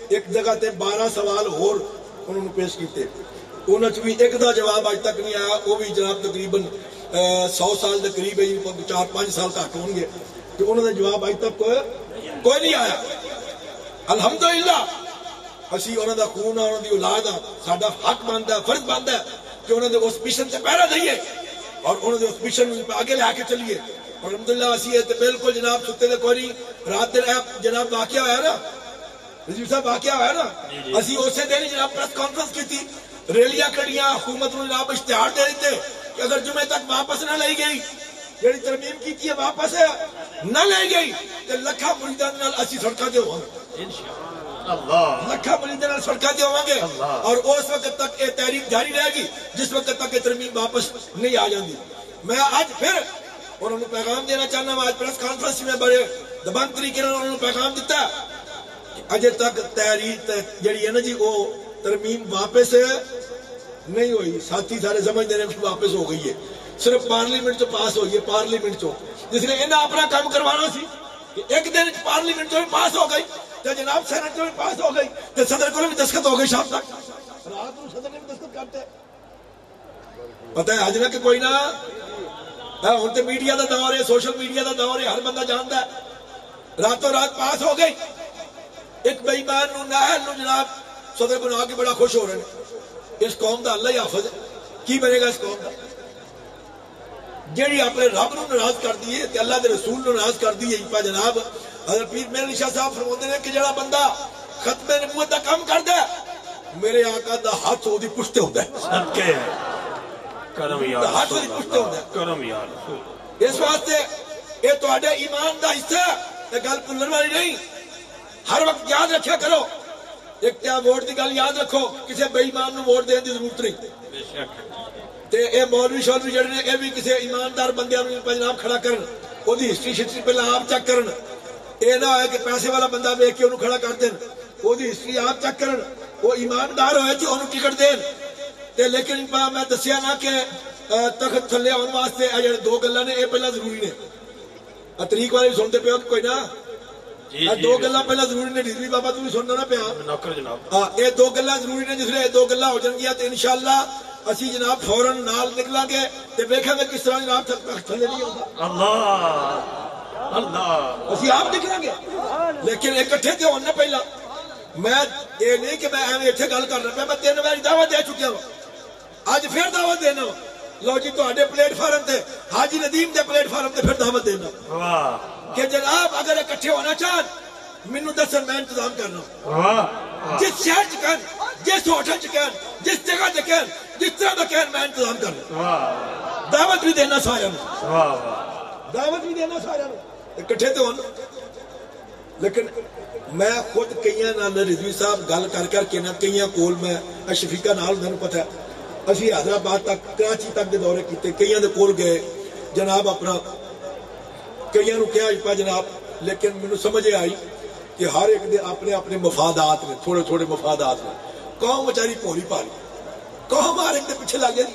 ایک جگہ تے بارہ سوال اور انہوں نے پیش کیتے۔ انہوں نے بھی ایک دا جواب اج تک نہیں آیا وہ بھی جناب تقریباً سو سال دے قریب ہے جی، چار پانچ سال تک ہوں گے۔ کہ انہوں نے جواب اج تک کوئی کوئی نہیں آیا۔ الحمدللہ۔ اسی انہوں دا خون آ انہوں دی اولاد آ ساڈا حق بنتا ہے فرض بنتا ہے کہ انہوں نے اس مشن سے پہرا دئیے اور انہوں نے اس مشن نو آگے لے کے چلیے۔ اور الحمدللہ اسی ہے تے بالکل جناب ستے دے کوئی نہیں رات دن اے جناب واقعہ ہویا نا؟ رجیو صاحب واقعہ ہویا نا؟ اسی اسے دن جناب پریس کانفرنس کی تھی۔ ریلیاں کڑیاں حکومت نو جناب اشتہار دے دیتے کہ اگر جمعے تک واپس نہ لئی گئی جیڑی ترمیم کی ہے واپس نہ لے گئی تے لکھا مریداں نال اسی سڑکاں تے ہوواں اللہ۔ لکھا مریداں نال سڑکاں تے ہوواں گے اور اس وقت تک یہ تحریک جاری رہے گی جس وقت تک یہ ترمیم واپس نہیں آ جاندی۔ میں آج پھر اور انہوں پیغام دینا چاہنا ہوں آج پریس کانفرنس میں بڑے دبنگ طریقے انہوں پیغام دیتا ہے اجے تک تحریک جڑی ہے نا جی وہ ترمیم واپس نہیں ہوئی۔ ساتھی سارے سمجھتے ہیں کہ واپس ہو گئی ہے۔ صرف پارلیمنٹ چ پاس ہوئی ہے پارلیمنٹ چو جس نے انہیں اپنا کام کروانا سی کہ ایک دن پارلیمنٹ چو پاس ہو گئی۔ تو جناب سینٹ بھی پاس ہو گئی تو صدر کو بھی دستخط ہو گئی شام تک۔ رات کو صدر نے بھی دستخط کرتے۔ پتہ ہے حجرہ کہ کوئی نہ ہاں ہوں تو میڈیا دا دور ہے سوشل میڈیا دا دور ہے ہر بندہ جانتا ہے۔ راتوں رات پاس ہو گئی۔ ایک بے ایمان نو ناہل نو جناب صدر بنا کے بڑا خوش ہو رہے ہیں۔ اس قوم دا اللہ ہی حافظ ہے۔ کی بنے گا اس قوم دا؟ جیڑی اپنے رب نو ناراض کر دیے تے اللہ دے رسول نو ناراض کر دیے پا جناب حضرت پیر میرے شاہ صاحب فرماتے ہیں کہ جڑا بندہ ختم نبوت دا کام کردا ہے میرے آقا دا ہاتھ اودی پشتے ہوندا ہے۔ صدقے کرم یا ہاتھ اودی پشتے ہوندا ہے۔ کرم یا رسول اس واسطے یہ تواڈے ایمان دا حصہ ہے تے گل بھولن والی نہیں۔ ہر وقت یاد رکھیا کرو ایک کیا ووٹ دی گل یاد رکھو کسی بے ایمان نو ووٹ دین دی ضرورت نہیں۔ بے شک۔ تے اے مولوی شولوی جڑے نے اے بھی کسی ایماندار بندیاں نو پنجاب کھڑا کرن اودی ہسٹری شسٹری پہلا آپ چیک کرن۔ اے نہ ہوئے کہ پیسے والا بندہ ویکھ کے اونوں کھڑا کر دین اودی ہسٹری آپ چیک کرن وہ ایماندار ہوئے تے اونوں ٹکٹ دین تے لیکن میں دسیا نہ کہ تخت تھلے آن واسطے اے جڑے دو گلاں نے اے پہلا ضروری نے اہ، طریق والے بھی سنتے پیو کوئی نہ جی دو گلاں پہلا ضروری نے ڈیزری بابا تو بھی سننا نہ پیا نوکر جناب ہاں یہ دو گلاں ضروری نے جس نے دو گلاں ہو جان گیا تو انشاءاللہ اسی جناب فوراً نال نکلاں گے تے ویکھاں گے کس طرح جناب تک تھلے نہیں ہوتا اللہ اللہ اسی آپ نکلاں گے۔ لیکن اکٹھے تے ہونے پہلا۔ میں یہ نہیں کہ میں ایویں ایتھے گل کر رہا میں تین واری دعوت دے چکیا ہوں۔ اج پھر دعوت دینا۔ لو جی تواڈے پلیٹ فارم تے حاجی ندیم دے پلیٹ فارم تے پھر دعوت دینا واہ۔ کہ جناب اگر اکٹھے ہونا چاہن مینوں دسن میں انتظام کرنا واہ۔ جس شہر چ کہن جس ہوٹل چ کہن جس جگہ تے کہن جس طرح دا کہن میں انتظام کرنا واہ۔ دعوت بھی دینا سارے دعوت بھی دینا سارے اکٹھے تو ہون لیکن میں خود کئیاں نال رضوی صاحب گل کر کر کے نا کئیاں کول میں اے شفیقہ نال انہاں نوں پتہ ہے، اسی حیدرآباد تک، کراچی تک دے دورے کیتے کئیاں دے کول گئے۔ جناب اپنا کئیاں نوں کہا جی پا جناب، لیکن مینوں سمجھ آئی کہ ہر ایک دے اپنے اپنے مفادات نے، تھوڑے تھوڑے مفادات نے۔ قوم بیچاری پولی پالی قوم ہر ایک دے پیچھے لگ گئی۔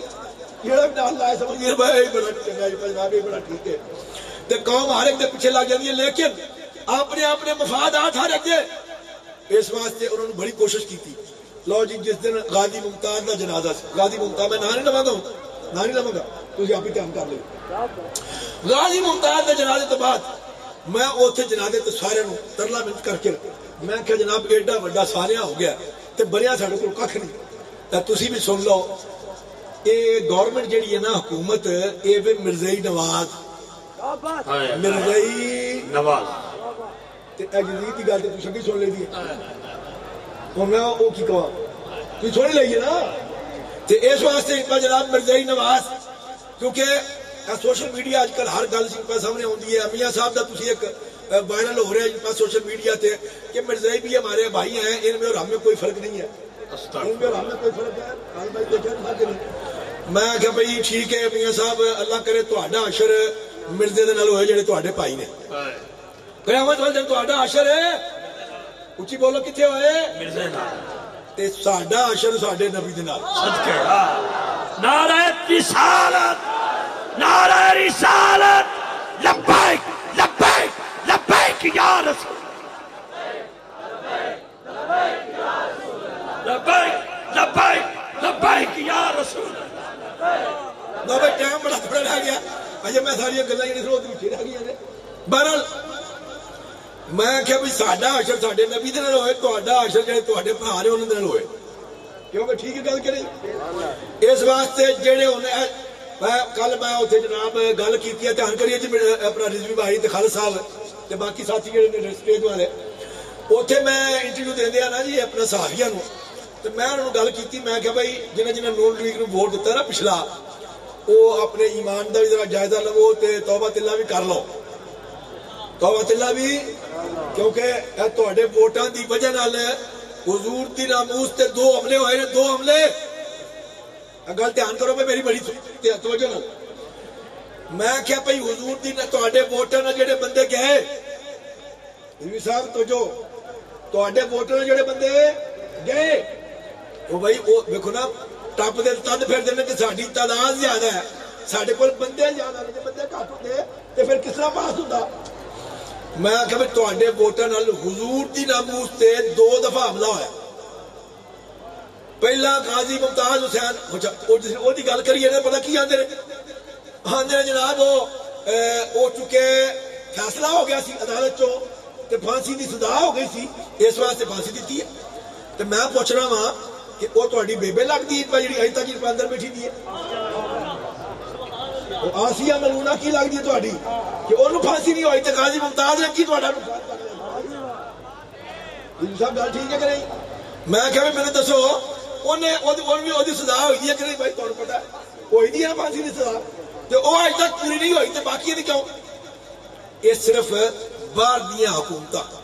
جڑا بھی نال لائے سمجھ گئے، بھائی، بڑا چنگا جی پنجابی بڑا ٹھیک ہے۔ تے قوم ہر ایک دے پیچھے لگ جاتی ہے، لیکن اپنے اپنے مفادات ہر ایک دے۔ اس واسطے انہوں نے بڑی کوشش کی تھی۔ لو جی جس دن غازی ممتاز کا جنازہ سی غازی ممتاز، میں نہ نہیں لواں گا نہ نہیں لواں گا تھی آپ ہی کام کر لیں غازی ممتاز کے جنازے تو بعد میں اوتھے جنازے تو سارے نو ترلا منت کر کے، میں کہ جناب، ایڈا بڑا ساریا ہو گیا تے بنیا ساڈے کول کھ نہیں۔ تے تسی بھی سن لو یہ گورنمنٹ جیڑی ہے نا حکومت یہ بھی مرزائی نواز نواز. میں او کی تو نا؟ اس جناب مرزائی نواز کیونکہ سوشل میڈیا کل ہر گل پہ سامنے صاحب دا تسی ایک ہو جن سوشل میڈیا کہ مرزائی بھی ہمارے بھائی ہیں ان میں اور ہم میں کوئی فرق نہیں ہے۔ ان میں اور ہم میں کوئی فرق ہے؟ میں ٹھیک ہے صاحب اللہ کرے تو عشر مرزے دے نال ہوئے جڑے تواڈے بھائی نے قیامت والے دن تواڈا عاشر ہے اچھی بولو کتے ہوئے مرزے نال تے ساڈا عاشر ساڈے نبی دے نال صدقے نعرہ رسالت نعرہ رسالت لبیک لبیک لبیک یا رسول لبائک لبائک لبائک یا رسول اللہ لبائک لبائک ٹائم بڑا تھوڑا رہ گیا ਅਜੇ ਮੈਂ ਸਾਰੀਆਂ ਗੱਲਾਂ ਜਿਹੜੀਆਂ ਸਰੋਤ ਵਿੱਚ ਰਹਿ ਗਈਆਂ ਨੇ। ਬਹਰਲ ਮੈਂ ਕਿਹਾ ਵੀ ਸਾਡਾ ਅਸ਼ਰ ਸਾਡੇ ਨਬੀ ਦੇ ਨਾਲ ਹੋਏ, ਤੁਹਾਡਾ ਅਸ਼ਰ ਜਿਹੜੇ ਤੁਹਾਡੇ ਭਰਾ ਨੇ ਉਹਨਾਂ ਦੇ ਨਾਲ ਹੋਏ। ਕਿਉਂਕਿ ਠੀਕ ਗੱਲ ਕਿ ਇਸ ਵਾਸਤੇ ਜਿਹੜੇ ਹੁਣ ਮੈਂ ਕੱਲ ਮੈਂ ਉੱਥੇ ਜਨਾਬ ਗੱਲ ਕੀਤੀ ਹੈ, ਧਿਆਨ ਕਰੀਏ ਜੀ ਆਪਣਾ ਰਿਜ਼ਵੀ ਭਾਈ ਤੇ ਖਾਲਸਾ ਸਾਹਿਬ ਤੇ ਬਾਕੀ ਸਾਥੀ ਜਿਹੜੇ ਨੇ ਸਟੇਜ ਵਾਲੇ। ਉੱਥੇ ਮੈਂ ਇੰਟਰਵਿਊ ਦਿੰਦੇ ਆ ਨਾ ਜੀ ਆਪਣਾ ਸਾਹੀਆਂ ਨੂੰ। ਤੇ ਮੈਂ ਉਹਨਾਂ ਨੂੰ ਗੱਲ ਕੀਤੀ, ਮੈਂ ਕਿਹਾ ਭਾਈ ਜਿਹਨੇ ਜਿਹਨੇ ਨੂਨ ਲੀਗ ਨੂੰ ਵੋਟ ਦਿੱਤਾ ਨਾ ਪਿਛਲਾ ਉਹ ਆਪਣੇ ਈਮਾਨ ਦਾ ਵੀ ਜ਼ਰਾ ਜਾਇਜ਼ਾ ਲਵੋ ਤੇ ਤੌਬਾ ਤਿੱਲਾ ਵੀ ਕਰ ਲਓ ਤੌਬਾ ਤਿੱਲਾ ਵੀ ਕਿਉਂਕਿ ਇਹ ਤੁਹਾਡੇ ਵੋਟਾਂ ਦੀ ਵਜ੍ਹਾ ਨਾਲ ਹਜ਼ੂਰ ਦੀ ਨਾਮੂਸ ਤੇ ਦੋ ਹਮਲੇ ਹੋਏ ਨੇ ਦੋ ਹਮਲੇ ਇਹ ਗੱਲ ਧਿਆਨ ਕਰੋ ਵੀ ਮੇਰੀ ਬੜੀ ਤੇ ਤਵੱਜੋ ਨਾਲ ਮੈਂ ਕਿਹਾ ਭਈ ਹਜ਼ੂਰ ਦੀ ਨਾ ਤੁਹਾਡੇ ਵੋਟਾਂ ਨਾਲ ਜਿਹੜੇ ਬੰਦੇ ਗਏ ਜੀ ਸਾਹਿਬ ਤਵੱਜੋ ਤੁਹਾਡੇ ਵੋਟਾਂ ਨਾਲ ਜਿਹੜੇ ਬੰਦੇ ਗਏ ਉਹ ਭਾਈ ٹپ دے تد پھر دینے کہ ساڑھی تعداد زیادہ ہے ساڑھے کول بندے زیادہ نے بندے کٹ دے تے پھر کس طرح پاس ہوتا میں کہ بھئی تواڈے ووٹاں نال حضور دی ناموس تے دو دفعہ حملہ ہویا پہلا قاضی ممتاز حسین او دی گل کریے نے پتہ کی آندے نے آندے جناب او او چکے فیصلہ ہو گیا سی عدالت چو تے پھانسی دی سزا ہو گئی سی اس واسطے پھانسی دتی ہے تے میں پوچھنا وا کہ وہ تہاڈی بیبے لگدی ہے جڑی اج تک اندر بیٹھی دی ہے۔ ملونا کی لگدی ہے تہاڈی؟ کہ اونوں پھانسی نہیں ہوئی تے قاضی ممتاز رکھی تہاڈا ان صاحب گل ٹھیک ہے کہ نہیں؟ میں کہے میں دسو، اونے اون بھی اودی سزا ہوئی ہے کہ نہیں بھائی؟ تانوں پتہ ہوئی دی ہے پھانسی دی سزا۔ تے او اج تک پوری نہیں ہوئی، تے باقی کیوں؟ یہ صرف باہر دیا حکومتاں۔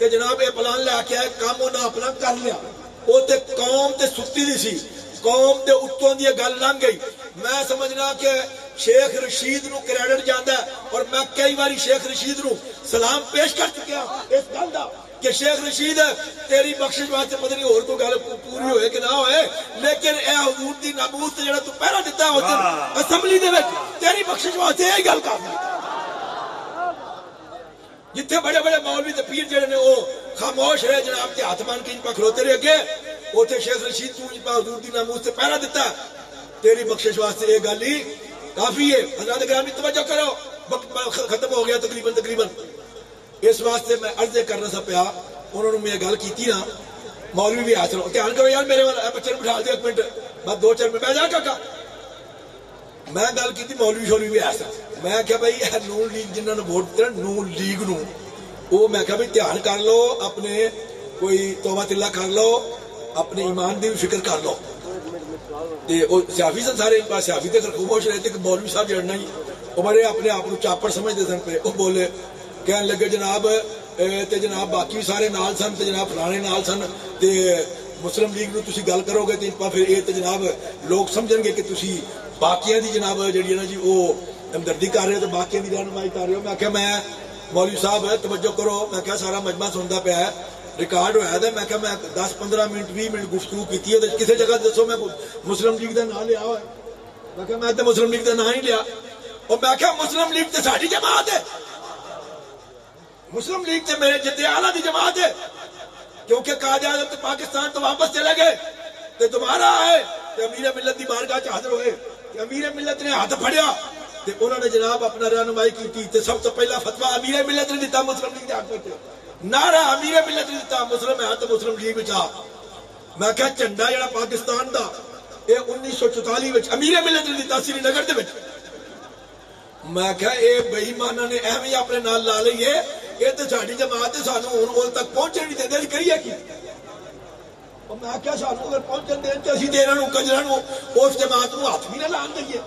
کہ جناب اے پلان لے کے آئے کام انہیں اپنا کر لیا۔ وہ تے قوم تے ستی دی سی۔ قوم تے اٹھوں دیا گل لنگ گئی۔ میں سمجھنا کہ شیخ رشید نو کریڈٹ جاندا ہے اور میں کئی باری شیخ رشید نو سلام پیش کر چکیا ہاں اس گل دا کہ شیخ رشید تیری بخشش سے پتہ نہیں اور کوئی گل پوری ہوئے کہ نہ ہوئے لیکن اے حضور دی ناموس تے جڑا تو پہلا دیتا ہے اسمبلی دے بیٹھ تیری بخشش سے اے گل کردا جتنے بڑے بڑے مولوی تے پیر جڑے نے او خاموش رہے جناب تے ہاتھ مان کے ان پا کھلوتے رہے اگے اوتھے شیخ رشید تو جی پاس حضور دی ناموس تے پہرا دیتا تیری بخشش واسطے اے گل ہی کافی ہے حضرات گرامی توجہ کرو ختم ہو گیا تقریباً تقریباً اس واسطے میں عرض کرنا سا پیا انہوں نے میں گل کیتی نا مولوی بھی ہاتھ دھیان کرو یار میرے والا بچے بٹھا دے ایک منٹ بس دو چار میں بیٹھ جا کاکا ਮੈਂ ਗੱਲ ਕੀਤੀ ਮੌਲਵੀ ਸ਼ੌਲਵੀ ਵੀ ਮੈਂ ਕਿਹਾ ਭਾਈ ਇਹ ਨੂਨ ਲੀਗ ਜਿਨ੍ਹਾਂ ਨੂੰ ਵੋਟ ਦਿੱਤਾ, ਨੂਨ ਲੀਗ ਨੂੰ, ਉਹ ਮੈਂ ਕਿਹਾ ਵੀ ਧਿਆਨ ਕਰ ਲਓ, ਆਪਣੇ ਕੋਈ ਤੋਬਾ ਤਿੱਲਾ ਕਰ ਲਓ, ਆਪਣੇ ਈਮਾਨ ਦੀ ਵੀ ਫਿਕਰ ਕਰ ਲਓ। ਤੇ ਉਹ ਸਿਆਫੀ ਸਨ ਸਾਰੇ ਪਾਸ ਸਿਆਫੀ ਤੇ ਖਰਖੋਸ਼ ਰਹੇ ਤੇ ਇੱਕ ਮੌਲਵੀ ਸਾਹਿਬ ਜੜਨਾ ਹੀ ਉਹ ਮਾਰੇ ਆਪਣੇ ਆਪ ਨੂੰ ਚਾਪੜ ਸਮਝਦੇ ਸਨ ਪਏ ਉਹ ਬੋਲੇ, ਕਹਿਣ ਲੱਗੇ, ਜਨਾਬ ਤੇ ਜਨਾਬ ਬਾਕੀ ਸਾਰੇ ਨਾਲ ਸਨ ਤੇ ਜਨਾਬ ਫਲਾਣੇ ਨਾਲ ਸਨ ਤੇ ਮੁਸਲਿਮ ਲੀਗ ਨੂੰ ਤੁਸੀਂ ਗੱਲ ਕਰੋਗੇ ਤੇ ਇੰਪਾ ਫਿਰ ਇਹ ਤੇ ਜਨਾਬ ਲੋਕ ਸਮਝਣਗੇ ਕਿ ਤੁਸੀਂ باقیاں دی جناب جڑی نا جی وہ ہمدردی کر رہے تو باقیاں دی رہنمائی کر رہے ہو میں کہ میں مولوی صاحب توجہ کرو میں کہ سارا مجمع سنتا پیا ہے ریکارڈ ہوا ہے میں کہ میں دس پندرہ منٹ بھی منٹ گفتگو کی ہے کسی جگہ دسو میں مسلم لیگ کا نام لیا ہوا ہے میں کہ میں تو مسلم لیگ کا نام ہی لیا اور میں کہ مسلم لیگ تو ساری جماعت ہے مسلم لیگ تو میرے جتے آلہ دی جماعت ہے کیونکہ قائد اعظم تو پاکستان تو واپس چلے گئے تو دوبارہ آئے تو امیر ملت دی بارگاہ چ حاضر ہوئے تے امیر ملت نے ہاتھ پھڑیا تے انہوں نے جناب اپنا رہنمائی کی تے سب تو پہلا فتویٰ امیر ملت نے دیتا مسلم لیگ دے حق وچ۔ نعرہ امیر ملت نے دیتا مسلم ہے تے مسلم لیگ وچ آ۔ میں کہا جھنڈا جڑا پاکستان دا، اے 1944 وچ امیر ملت نے دیتا سری نگر دے وچ۔ میں کہا اے بے ایماناں نے ایویں اپنے نال لا لئیے یہ تو ساری جماعت ہے سانو ہن اول تک پہنچے نہیں دے کریے کی؟ اور میں کیا سانو اگر پہنچن دین تے اسی تے انہاں نوں، کنجراں نوں، اس جماعت نوں ہاتھ بھی نہ لان دئیے۔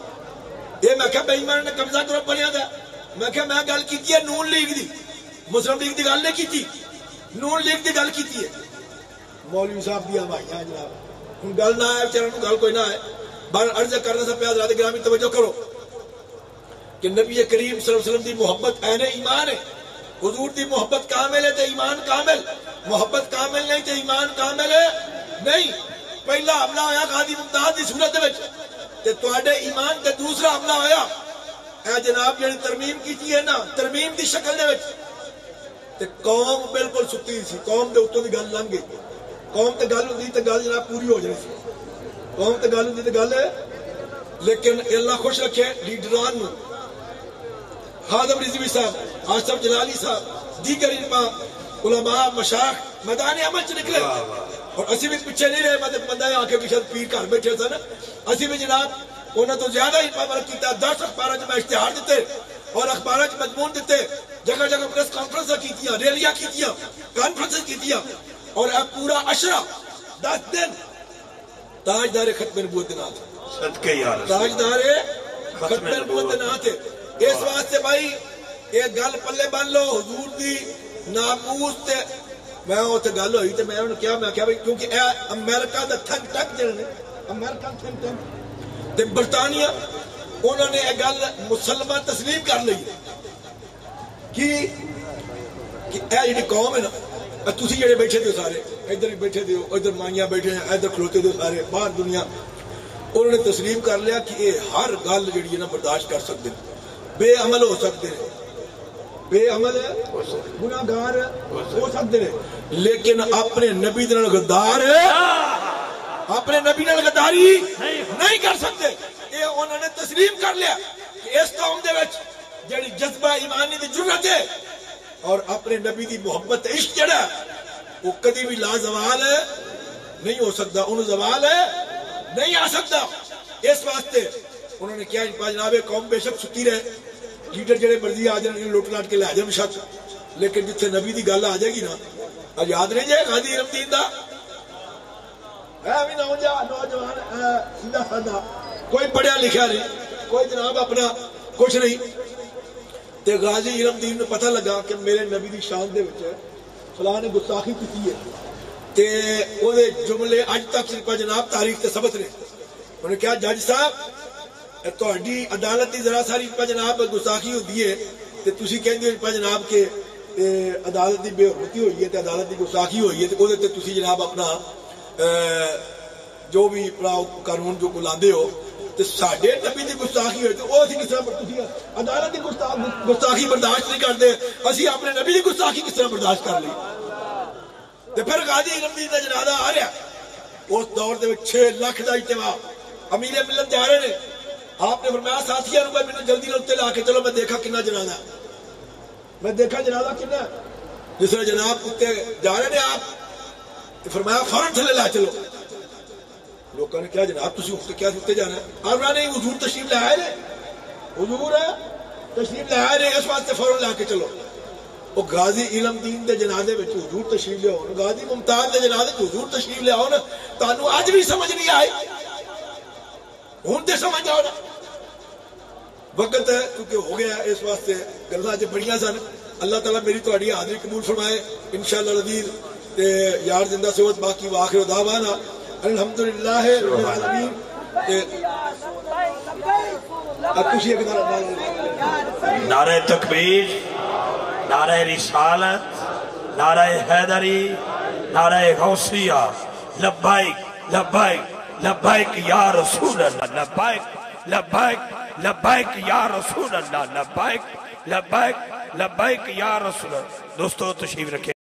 یہ میں کہا بے ایمان نے قبضہ گروپ بنیا دا میں کہا میں گل کیتی ہے، نون لیگ دی، مسلم لیگ دی گل نہیں کیتی۔ نون لیگ دی گل کیتی ہے۔ مولوی صاحب دی ہمائیاں جناب، ہن گل نہ آئے چرن گل کوئی نہ آئے۔ بار عرض کرنے سے پہ حضرات گرامی توجہ کرو کہ نبی کریم صلی اللہ علیہ وسلم دی محبت عین ایمان ہے۔ حضور دی محبت کامل ہے تے ایمان کامل۔ محبت کامل نہیں تے ایمان کامل ہے۔ نہیں، پہلا حملہ ہویا غازی ممتاز دی صورت وچ۔ تے تواڈے ایمان تے دوسرا حملہ ہویا۔ اے جناب جڑی ترمیم کیتی ہے نا، ترمیم دی شکل دے وچ۔ تے قوم بالکل ستی سی، قوم دے اوتوں دی گل لنگ گئی۔ قوم تے گل ہوندی تے گل جناب پوری ہو جانی سی۔ قوم تے گل ہوندی تے گل ہے۔ لیکن اللہ خوش رکھے لیڈران نو۔ خادم رضوی صاحب آصف جلالی صاحب، دیگر علماء علماء مشاخ میدان عمل چ نکلے۔ اور اسی بھی پیچھے نہیں رہے مطلب بندہ آ کے پیچھے پیر گھر بیٹھے سن۔ اسی بھی جناب انہوں تو زیادہ ہی پاور کیتا دس اخبار میں اشتہار دیتے اور اخبار مضمون دیتے جگہ جگہ پریس کانفرنس کیتیاں ریلیاں کیتیاں کانفرنس کیتیاں اور اب پورا اشرا دس دن تاجدار ختم نبوت دن آتے صدقے یا رسول تاجدار ختم نبوت دن آتے اس واسطے بھائی یہ گل پلے بن لو حضور دی ناموس تے میں اوتھے گل ہوئی تے میں انہوں کیا، میں کیا بھائی، کیونکہ اے امریکہ دا تھنک ٹک جڑے نے، امریکہ تھنک ٹک۔ تے برطانیہ، انہوں نے یہ گل مسلمان تسلیم کر لی۔ کہ کہ اے جڑی قوم ہے نا تسی جڑے بیٹھے دیو سارے، ادھر بھی بیٹھے دیو ادھر مائیاں بیٹھے ہیں، ادھر کھلوتے دیو سارے، باہر دنیا۔ انہوں نے تسلیم کر لیا کہ یہ ہر گل جڑی ہے نا، برداشت کر سکتے ہیں، بے عمل ہو سکتے ہیں۔ بے عمل ہے، گناہگار ہے، ہو سکتے ہیں۔ لیکن اپنے نبی دے نال غدار اپنے نبی نال غداری نہیں کر سکتے۔ یہ انہوں نے تسلیم کر لیا کہ اس قوم دے وچ جڑی جذبہ ایمانی دی جرت ہے، اور اپنے نبی دی محبت عشق جڑا وہ کدی بھی لازوال ہے، نہیں ہو سکتا انہوں زوال ہے، نہیں آ سکتا۔ اس واسطے انہوں نے کیا جی، جناب، قوم بے شک ستی رہے۔ لیڈر جڑے مرضی آ جائیں لوٹ لاٹ کے لے جائیں شک لیکن جتھے نبی دی گل آ جائے گی نا یاد نہیں جائے غازی علم دین دا ہے بھی نوجوان نوجوان سیدھا سادہ کوئی پڑھیا لکھا نہیں کوئی جناب اپنا کچھ نہیں تے غازی علم دین نو پتہ لگا کہ میرے نبی دی شان دے وچ فلاں نے گستاخی کیتی ہے تے او دے جملے اج تک صرف جناب تاریخ تے ثبت نے انہوں نے کہا جج صاحب تہاڈی عدالت دی ذرا ساری پا جناب گستاخی ہوندی ہے تے تسی کہندے ہو پا جناب کہ اے عدالت دی بے حرمتی ہوئی ہے تے عدالت دی گستاخی ہوئی ہے تے اودے تے تسی جناب اپنا جو بھی اپنا قانون جو بلاندے ہو تے ساڈے نبی دی گستاخی ہوئی تے او اسی کس طرح تسی عدالت دی گستاخی برداشت نہیں کرتے اسی اپنے نبی دی گستاخی کس طرح برداشت کر لی تے پھر غازی علم دین دا جنازہ آ رہا اس دور دے وچ 6 لاکھ دا اجتماع امیر ملت جا رہے نے آپ نے فرمایا، ساتھیاں روپے میں جلدی لوٹتے لا کے چلو، میں دیکھا کنا جنازہ۔ میں دیکھا جنازہ کنا۔ جس طرح جناب کتے جا رہے نے آپ فرمایا فوراً تھلے لا چلو۔ لوگوں نے کیا جناب، تسی اٹھ کیا سکتے جانا ہے؟ آپ نے حضور تشریف لے آئے نے۔ حضور ہے تشریف لے آئے نے، اس واسطے فوراً لا کے چلو۔ وہ غازی علم دین دے جنازے وچ حضور تشریف لے آؤ غازی ممتاز دے جنازے حضور تشریف لے آؤ نا تانوں اج بھی سمجھ نہیں آئی۔ ہوں تے سمجھ آؤ نا وقت ہے کیونکہ ہو گیا اس واسطے گلاں چ بڑیاں سن اللہ تعالیٰ میری تہاڈی حاضری قبول فرمائے انشاءاللہ العزیز تے یار زندہ صحت باقی واخر دعوانا الحمدللہ رب العالمین تے اب خوشی ایک نعرہ نعرہ تکبیر نعرہ رسالت نعرہ حیدری نعرہ غوثیہ لبائک لبائک لبائک یا رسول اللہ لبائک لبائک لبیک یا رسول اللہ، لبیک لبیک لبیک یا رسول اللہ۔ دوستو، تشریف رکھیں۔